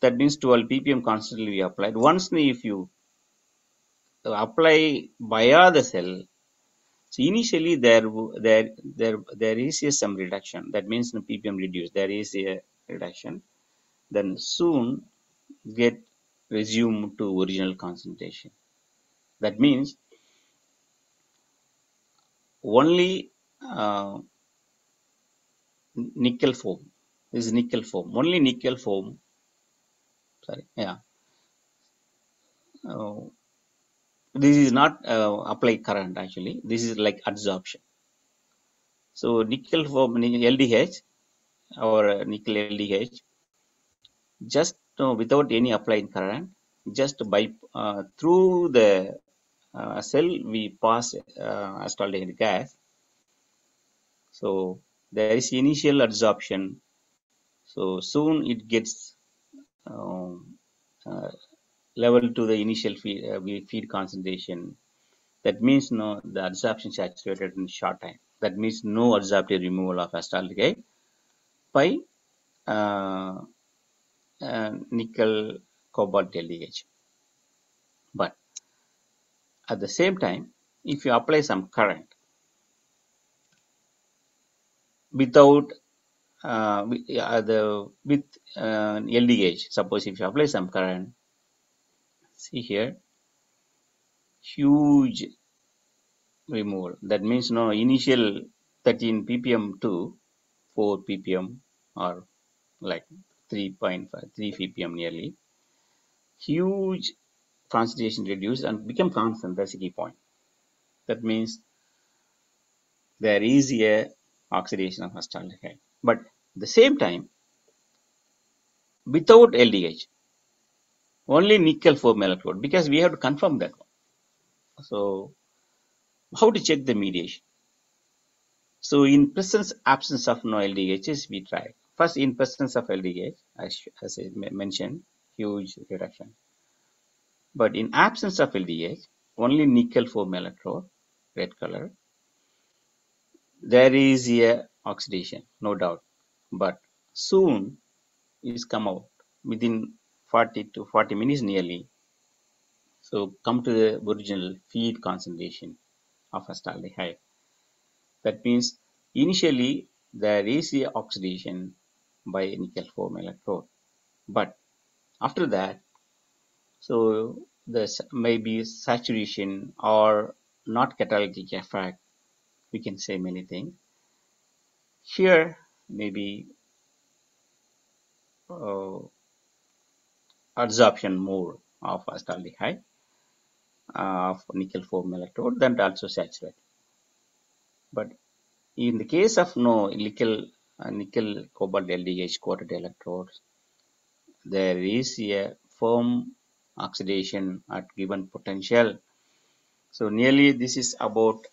Speaker 1: that means 12 ppm constantly we applied. Once if you apply via the cell, so initially there there there there is a some reduction. That means the ppm reduced. There is a reduction. Then soon get resume to original concentration. That means only uh, nickel foam. This is nickel foam. Only nickel foam. Sorry, yeah. Uh, this is not uh, applied current actually. This is like adsorption. So nickel foam LDH or nickel LDH just uh, without any applied current just by uh, through the uh, cell we pass uh, acetaldehyde gas. So there is initial adsorption. So soon it gets um, uh, level to the initial feed, uh, feed concentration. That means no the adsorption saturated in short time. That means no adsorptive removal of acetaldehyde by uh, nickel cobalt LDH. But at the same time, if you apply some current without uh, with, uh, the with uh, LDH, suppose if you apply some current, see here, huge removal. That means no initial 13 ppm to 4 ppm or like 3.5, 3 ppm nearly. Huge concentration reduced and become constant. That's the key point. That means there is a oxidation of acetaldehyde. But at the same time, without LDH, only nickel foam electrode because we have to confirm that. So, how to check the mediation? So, in presence absence of no LDHs, we try. First, in presence of LDH, as, as I mentioned, huge reduction. But in absence of LDH, only nickel foam electrode, red color, there is a oxidation, no doubt. But soon is come out within 40 to 40 minutes nearly. So come to the original feed concentration of acetaldehyde. That means initially there is a oxidation by nickel foam electrode. But after that, so this may be saturation or not catalytic effect. We can say many things. Here, maybe uh, adsorption more of acetaldehyde uh, of nickel foam electrode than also saturate. But in the case of no nickel nickel cobalt LDH coated electrodes, there is a firm oxidation at given potential. So nearly this is about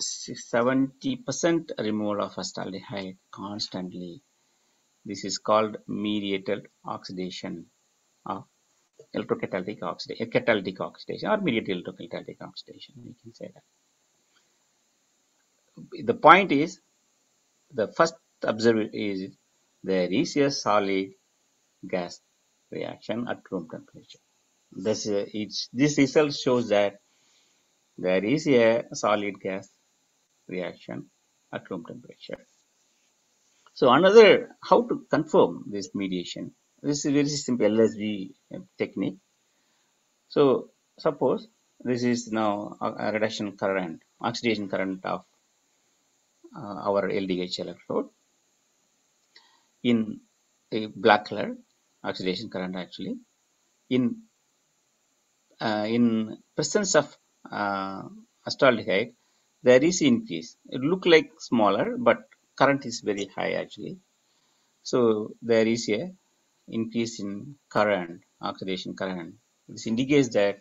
Speaker 1: 70% removal of acetaldehyde constantly. This is called mediated oxidation of electrocatalytic oxidation, eh, catalytic oxidation or mediated electrocatalytic oxidation. We can say that. The point is, the first observed is there is a solid gas reaction at room temperature. This, uh, this result shows that there is a solid gas reaction at room temperature. So another, how to confirm this mediation? This is very simple LSV technique. So suppose this is now a reduction current, oxidation current of uh, our LDH electrode in a black color oxidation current actually in uh, in presence of uh, acetaldehyde there is increase. It look like smaller but current is very high actually. So there is a increase in current oxidation current. This indicates that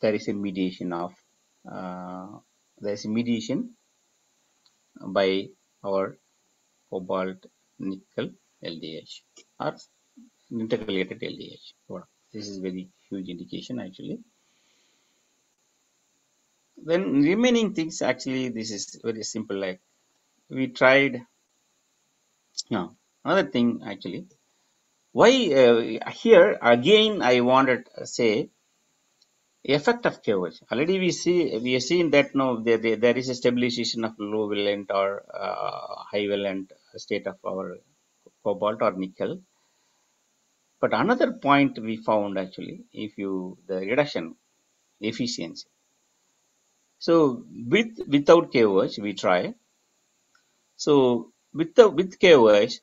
Speaker 1: there is a mediation of uh, there is a mediation by our cobalt nickel LDH or intercalated LDH. This is very huge indication actually. Then remaining things actually this is very simple like we tried now another thing actually why uh, here again I wanted to say effect of KOH. Already we see we have seen that now there, there, there is a stabilization of low valent or uh, high valent state of our cobalt or nickel. But another point we found actually, if you the reduction efficiency. So with without KOH we try. So with the with KOH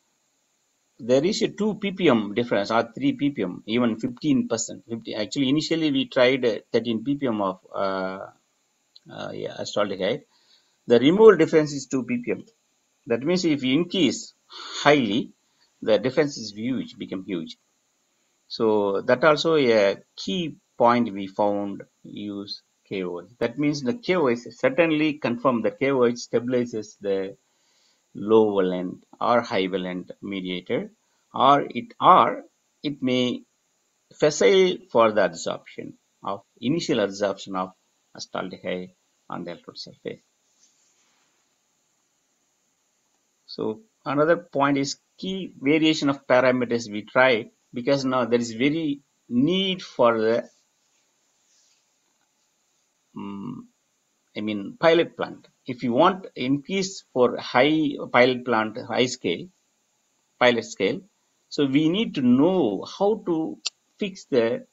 Speaker 1: there is a 2 ppm difference or 3 ppm even 15 percent 50 actually initially we tried uh, 13 ppm of uh, uh, yeah, the removal difference is 2 ppm. That means if you increase highly the difference is huge become huge. So that also a key point we found use KOH. That means the KOH certainly confirm that KOH stabilizes the low valent or high valent mediator or it or it may facile for the absorption of initial absorption of acetaldehyde on the electrode surface. So another point is key variation of parameters we tried because now there is very need for the I mean pilot plant. If you want increase for high pilot plant, high scale, pilot scale, so we need to know how to fix the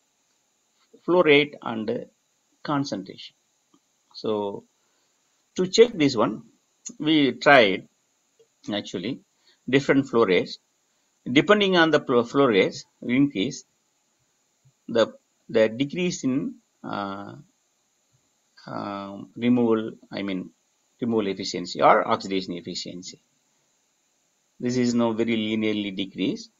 Speaker 1: flow rate and concentration. So to check this one, we tried actually different flow rates. Depending on the flow rates, increase the the decrease in uh, um, removal, I mean, removal efficiency or oxidation efficiency. This is now very linearly decreased.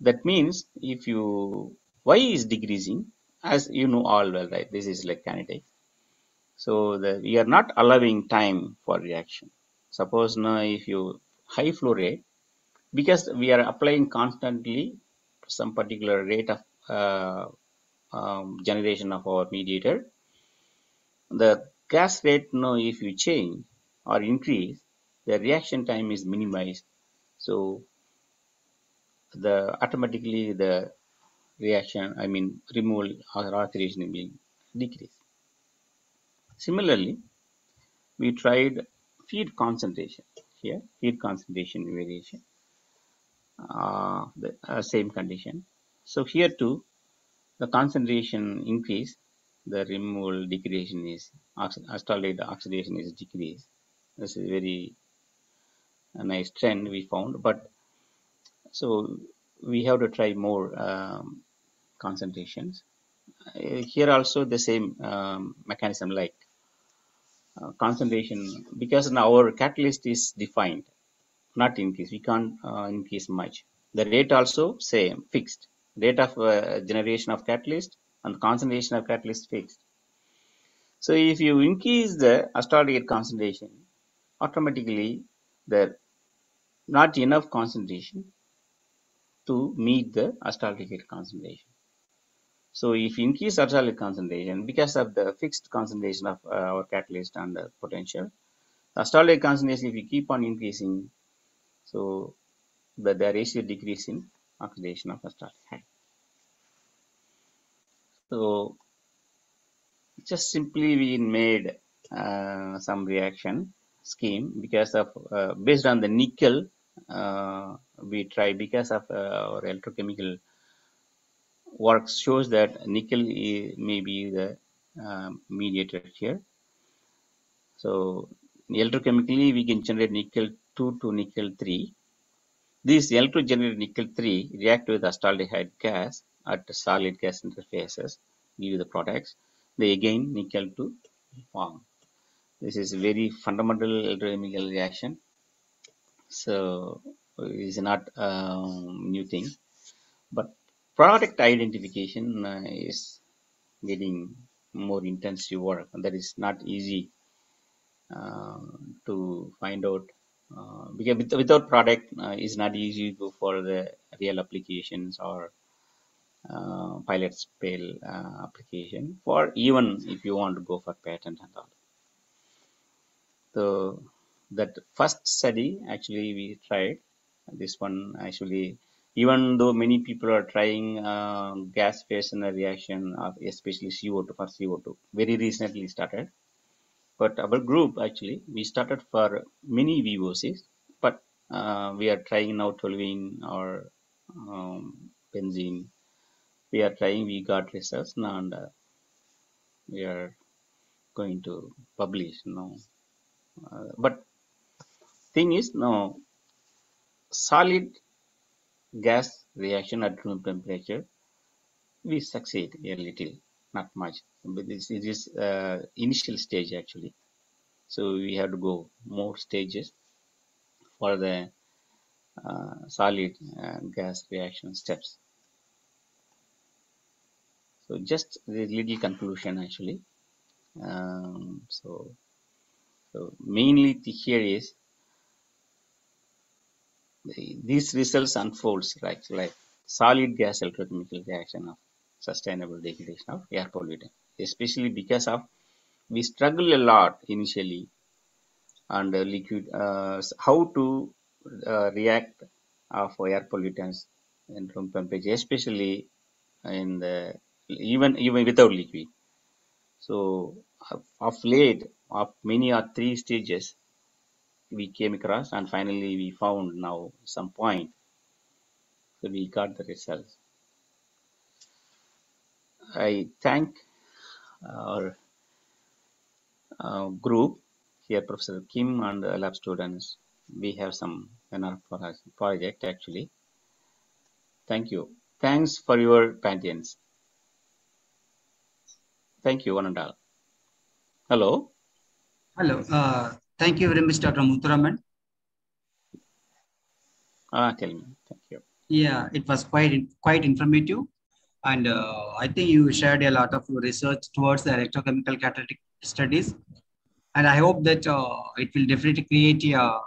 Speaker 1: That means if you, Y is decreasing, as you know all well, right? This is like kinetics. So the, we are not allowing time for reaction. Suppose now if you high flow rate, because we are applying constantly some particular rate of uh, um, generation of our mediator, the gas rate now if you change or increase the reaction time is minimized. So the automatically the reaction i mean removal or oxidation will decrease. Similarly we tried feed concentration here feed concentration variation uh, the uh, same condition. So here too the concentration increase the removal degradation is acetaldehyde oxidation is decreased. This is very a nice trend we found, but so we have to try more um, concentrations. Uh, here also the same um, mechanism like uh, concentration because now our catalyst is defined, not increase. We can't uh, increase much. The rate also same fixed. Rate of uh, generation of catalyst and concentration of catalyst fixed. So if you increase the acetaldehyde concentration, automatically there not enough concentration to meet the acetaldehyde concentration. So if you increase acetaldehyde concentration because of the fixed concentration of uh, our catalyst and the potential, the concentration if you keep on increasing, so the, there is a decrease in oxidation of acetaldehyde. So just simply we made uh, some reaction scheme because of uh, based on the nickel uh, we try because of uh, our electrochemical work shows that nickel may be the uh, mediator here. So electrochemically we can generate nickel 2 to nickel 3. This electrogenerated nickel 3 react with acetaldehyde gas at solid gas interfaces, give you the products. They again nickel to form. This is a very fundamental electrochemical reaction. So it's not a um, new thing, but product identification uh, is getting more intensive work and that is not easy uh, to find out uh, because without product uh, is not easy to for the real applications or uh, pilot scale uh, application for even if you want to go for patent and all. So that first study actually we tried. This one actually even though many people are trying uh, gas phase in a reaction of especially CO2 for CO2 very recently started. But our group actually we started for many VOCs but uh, we are trying now toluene or um, benzene we are trying we got results now and uh, we are going to publish now uh, but thing is no solid gas reaction at room temperature we succeed a little not much. But this is uh, initial stage actually. So we have to go more stages for the uh, solid uh, gas reaction steps so just the little conclusion actually. Um, so so mainly the here is the, these results unfolds like like solid gas electrochemical reaction of sustainable degradation of air pollutant, especially because of we struggle a lot initially and liquid uh, how to uh, react of air pollutants in room temperature, especially in the even even without liquid. So of, late, of many or three stages, we came across and finally we found now some point. So we got the results. I thank our uh, group here, Professor Kim and the lab students. We have some another project actually. Thank you. Thanks for your patience. Thank you, one and all. Hello.
Speaker 2: Hello. Uh, thank you very much, Dr. Muthuraman.
Speaker 1: Ah, tell me. Thank you.
Speaker 2: Yeah, it was quite quite informative, and uh, I think you shared a lot of research towards the electrochemical catalytic studies, and I hope that uh, it will definitely create uh,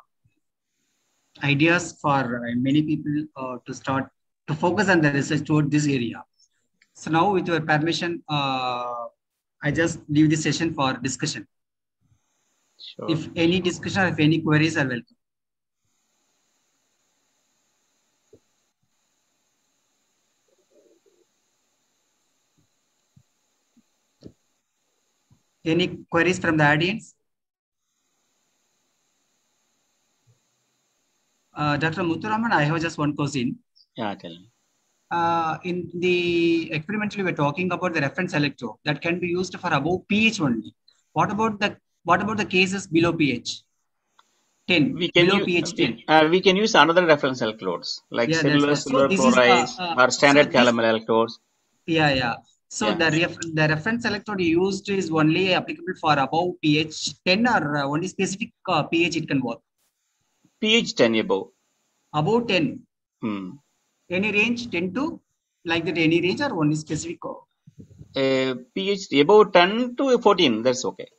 Speaker 2: ideas for uh, many people uh, to start to focus on the research toward this area. So now, with your permission, uh, I just leave the session for discussion.
Speaker 1: Sure.
Speaker 2: If any discussion, or if any queries are welcome. Any queries from the audience? Uh, Dr. Muthuraman, I have just one question.
Speaker 1: yeah, tell me.
Speaker 2: Uh, in the experimentally, we're talking about the reference electrode that can be used for above pH only. What about the what about the cases below pH? 10
Speaker 1: We can
Speaker 2: below
Speaker 1: use,
Speaker 2: pH 10.
Speaker 1: uh, we can use another reference electrodes like
Speaker 2: Yeah, that's
Speaker 1: cellular
Speaker 2: right. So
Speaker 1: silver
Speaker 2: this is, uh,
Speaker 1: chlorides
Speaker 2: uh,
Speaker 1: or standard
Speaker 2: so
Speaker 1: calomel electrodes.
Speaker 2: Yeah, yeah. So
Speaker 1: Yeah.
Speaker 2: the ref, the reference electrode used is only applicable for above pH 10 or uh, only specific uh, pH it can work.
Speaker 1: pH 10 above.
Speaker 2: Above 10,
Speaker 1: Hmm.
Speaker 2: Any range 10 to like that any range or only specific. uh,
Speaker 1: uh, pH above 10 to 14, that's okay.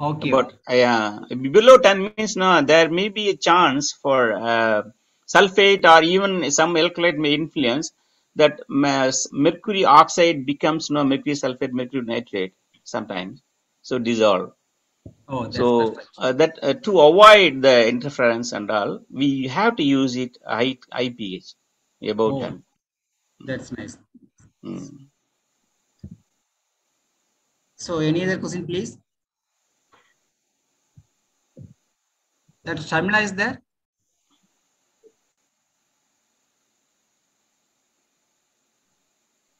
Speaker 2: Okay.
Speaker 1: But uh, below 10 means no, there may be a chance for uh, sulfate or even some electrolyte may influence that mass mercury oxide becomes no mercury sulfate, mercury nitrate sometimes. So dissolve.
Speaker 2: oh,
Speaker 1: So uh, that uh, to avoid the interference and all, we have to use it high, high pH above
Speaker 2: Oh,
Speaker 1: 10.
Speaker 2: that's nice.
Speaker 1: Mm.
Speaker 2: So any other question, please? That Shamila is there?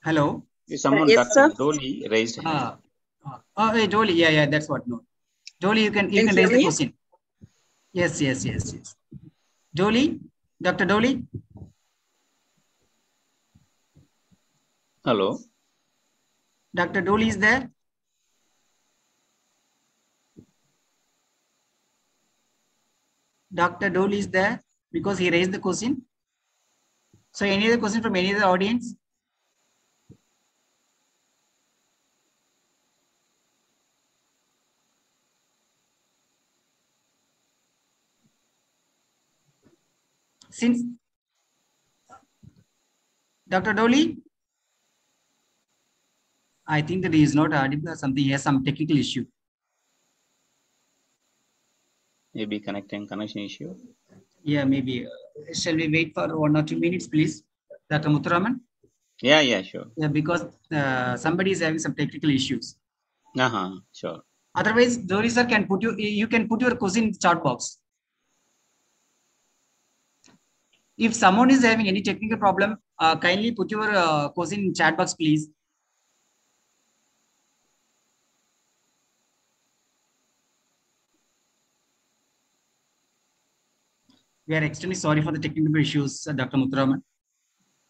Speaker 2: Hello?
Speaker 1: If Someone,
Speaker 3: yes,
Speaker 1: Dr.
Speaker 3: sir.
Speaker 1: Dolly raised hand.
Speaker 2: Ah, ah, oh, hey, Jolie. Yeah, yeah, that's what. No, Jolie, you can you
Speaker 3: Can
Speaker 2: can raise
Speaker 3: hear
Speaker 2: the
Speaker 3: me?
Speaker 2: question. Yes, yes, yes, yes. Jolie, Dr. Dolly.
Speaker 1: Hello.
Speaker 2: Dr. Dolly is there? Dr. Dolly is there because he raised the question. So any other question from any other audience? Since Dr. Dolly, I think that he is not audible or something. He has some technical issue.
Speaker 1: Maybe connecting connection issue.
Speaker 2: Yeah, maybe. Uh, shall we wait for one or two minutes, please? Dr. Muthuraman?
Speaker 1: Yeah, yeah, sure.
Speaker 2: Yeah, because uh, somebody is having some technical issues.
Speaker 1: Uh-huh, sure.
Speaker 2: Otherwise, Dory sir can put you, you can put your question in the chat box. If someone is having any technical problem, uh, kindly put your uh, question in chat box, please. We are extremely sorry for the technical issues, Dr. Muthuraman.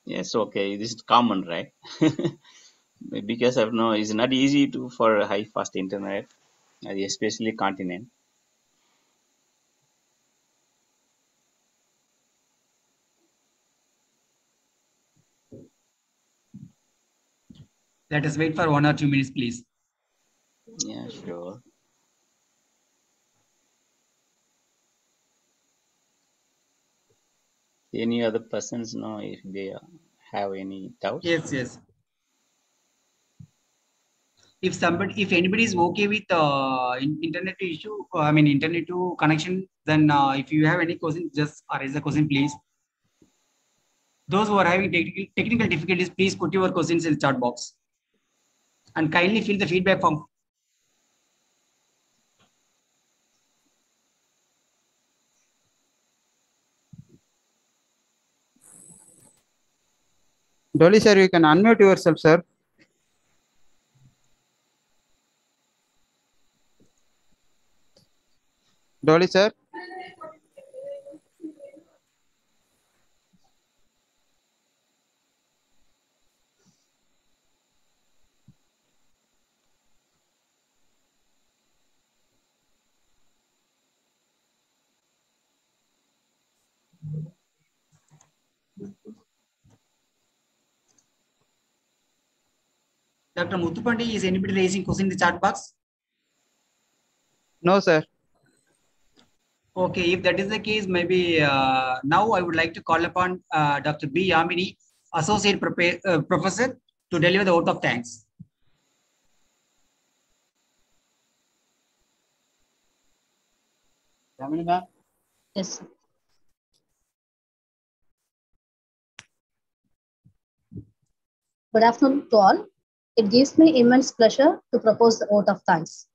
Speaker 1: Yes, okay. This is common, right? [LAUGHS] because of no, it's not easy to for high fast internet, especially continent.
Speaker 2: Let us wait for one or two minutes, please.
Speaker 1: Yeah, sure. Any other persons know if they have any doubts?
Speaker 2: Yes, yes. If somebody, if anybody is okay with uh, in- internet issue, uh, I mean internet to connection, then uh, if you have any question, just raise the question, please. Those who are having technical technical difficulties, please put your questions in the chat box, and kindly fill the feedback form.
Speaker 6: Dolly sir, you can unmute yourself, sir. Dolly sir.
Speaker 2: Dr. Muthupandi, is anybody raising question in the chat box?
Speaker 6: No, sir.
Speaker 2: Okay, if that is the case, maybe uh, now I would like to call upon uh, Dr. B. Yamini, Associate Prope- uh, Professor, to deliver the vote of thanks.
Speaker 6: Yamini ma'am.
Speaker 7: Yes. Good afternoon to all. It gives me immense pleasure to propose the vote of thanks.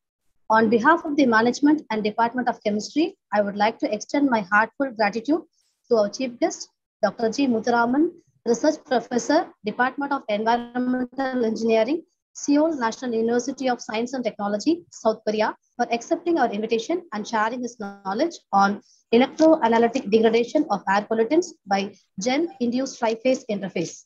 Speaker 7: On behalf of the management and Department of Chemistry, I would like to extend my heartfelt gratitude to our chief guest, Dr. G. Muthuraman, Research Professor, Department of Environmental Engineering, Seoul National University of Science and Technology, South Korea, for accepting our invitation and sharing his knowledge on electrocatalytic degradation of air pollutants by gen-induced triphase interface.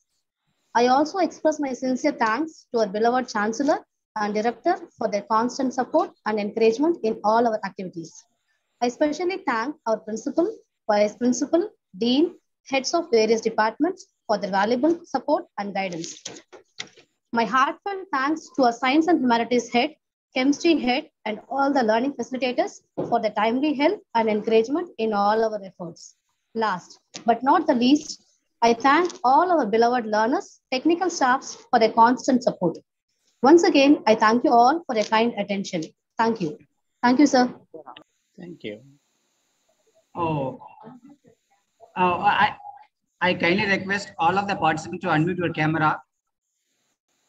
Speaker 7: I also express my sincere thanks to our beloved Chancellor and Director for their constant support and encouragement in all our activities. I especially thank our Principal, Vice Principal, Dean, heads of various departments for their valuable support and guidance. My heartfelt thanks to our science and humanities head, chemistry head, and all the learning facilitators for the timely help and encouragement in all our efforts. Last but not the least, I thank all our beloved learners, technical staffs for their constant support. Once again, I thank you all for your kind attention. Thank you. Thank you, sir.
Speaker 1: Thank you.
Speaker 2: Oh, oh, I, I kindly request all of the participants to unmute your camera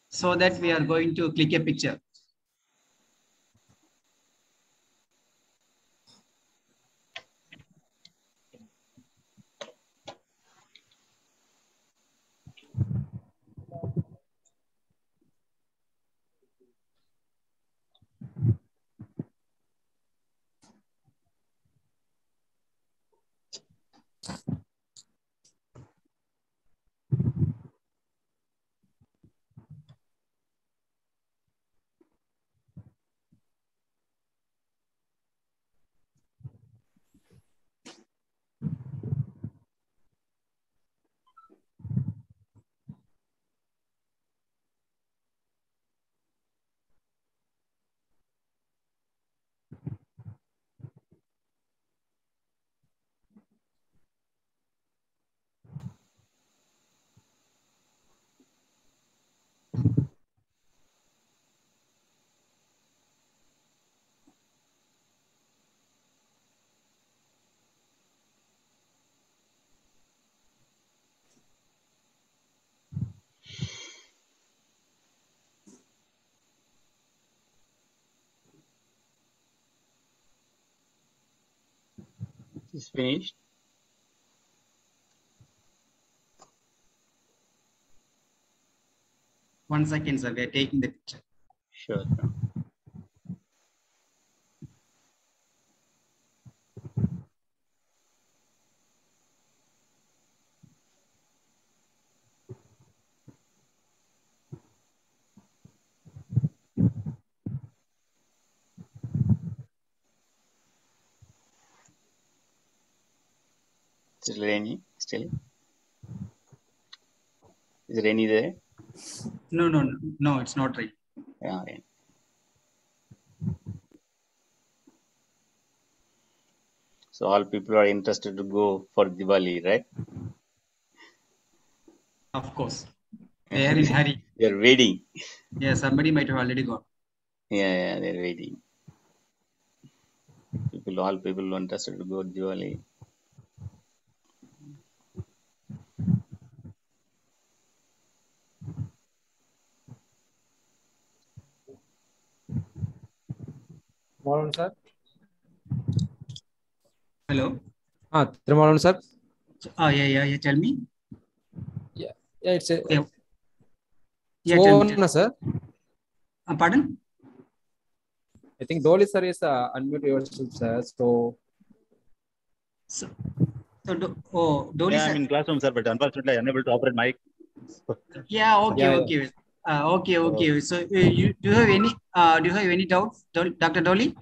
Speaker 2: so that we are going to click a picture.
Speaker 1: Is finished.
Speaker 2: One second, sir. We are taking the picture.
Speaker 1: Sure. Is Rainy still? Is it Rainy there?
Speaker 2: No, no, no, no, it's not right.
Speaker 1: Yeah, Rainy. So all people are interested to go for Diwali, right?
Speaker 2: Of course. They are in hurry. [LAUGHS]
Speaker 1: They're waiting.
Speaker 2: Yeah, somebody might have already gone.
Speaker 1: Yeah, yeah, they're waiting. People, all people interested to go Diwali.
Speaker 8: Moran sir.
Speaker 2: Hello.
Speaker 8: Ah, Trimalan sir.
Speaker 2: Oh, yeah, yeah, yeah. Tell me.
Speaker 8: Yeah, yeah, it's a.
Speaker 2: Yeah. Yeah, tell me.
Speaker 8: Suvana, sir.
Speaker 2: Uh, pardon?
Speaker 8: I think Dolly sir is uh, unmute yourself, sir. So
Speaker 2: So, so do, oh, Dolly
Speaker 9: Yeah,
Speaker 2: sir.
Speaker 9: I'm in classroom, sir, but unfortunately, I'm unable to operate mic.
Speaker 2: Yeah, okay,
Speaker 8: Yeah, yeah.
Speaker 2: Okay. Uh, okay, okay. So, uh, you do you have any uh, do you have any doubts, Dr. Dolly?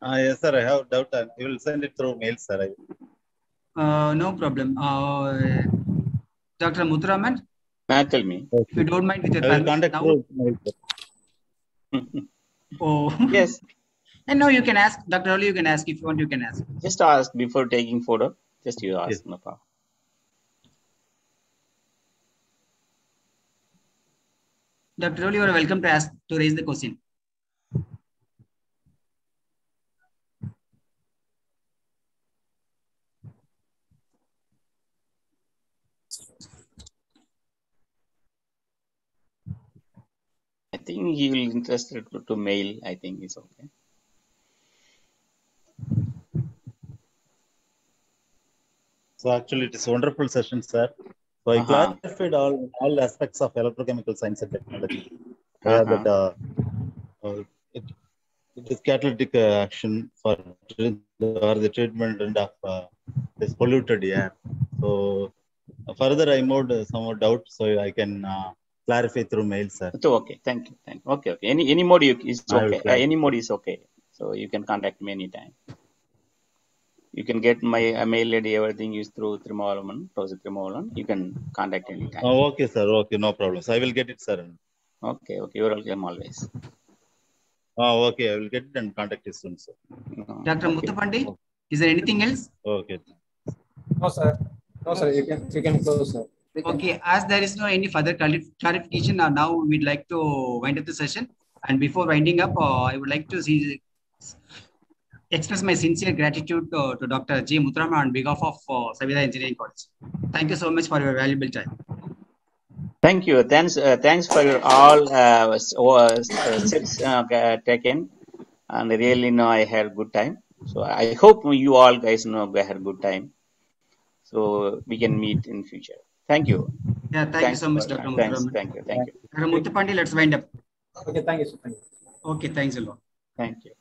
Speaker 9: Uh, yes, sir, I have doubt. uh, You will send it through mail, sir. I,
Speaker 2: Uh, no problem. Uh, Dr. Muthuraman,
Speaker 1: Now tell me.
Speaker 2: if you don't mind with your
Speaker 9: I contact
Speaker 2: now.
Speaker 9: through mail, sir.
Speaker 2: Oh, [LAUGHS]
Speaker 1: Yes, [LAUGHS]
Speaker 2: and now you can ask, Dr. Dolly, you can ask if you want, you can ask.
Speaker 1: just ask before taking photo. Just you ask.
Speaker 9: Yes.
Speaker 1: No problem.
Speaker 2: Dr. Dolly, you are welcome to ask to raise the question.
Speaker 1: I think he will interested to, to mail. I think it's okay.
Speaker 9: So actually, it is a wonderful session, sir. So I
Speaker 1: Uh-huh.
Speaker 9: clarified all all aspects of electrochemical science and technology.
Speaker 1: Uh-huh.
Speaker 9: that uh, uh, it, it is catalytic uh, action for or the treatment and of uh, this polluted air. So uh, further, I moved uh, some more doubt, so I can uh, clarify through mail, sir.
Speaker 1: It's okay. Thank you. Thank you. Okay. Okay. Any any mode you, is okay. Uh, any mode is okay. So you can contact me anytime. You can get my uh, mail ID, everything is through Trimavalan, Professor Trimavalan. You can contact anytime.
Speaker 9: Oh, okay, sir. Okay, no problem. So I will get it, sir.
Speaker 1: Okay, okay. You're welcome always.
Speaker 9: Oh, okay. I will get it and contact you soon, sir.
Speaker 1: Uh,
Speaker 2: Dr.
Speaker 1: okay.
Speaker 2: Muthupandi, is there anything else?
Speaker 9: Okay.
Speaker 8: No, sir. No, sir. You can you can close, sir. Can-
Speaker 2: Okay, as there is no any further clarification, uh, now we'd like to wind up the session. And before winding up, uh, I would like to see, express my sincere gratitude to, to Dr. G. Muthuraman on behalf of uh, Saveetha Engineering College. Thank you so much for your valuable time.
Speaker 1: Thank you. Thanks. Uh, thanks for your all uh, uh, steps uh, uh, taken, and really, know I had good time. So I hope you all guys know I had good time. So we can meet in future. Thank you.
Speaker 2: Yeah, thank you so much,
Speaker 1: for-
Speaker 2: Dr.
Speaker 1: Thanks. Thank you. Thank you.
Speaker 2: Dr. Muthupandi, let's wind up.
Speaker 8: Okay, thank you, sir. Thank you.
Speaker 2: Okay, thanks a lot.
Speaker 1: Thank you.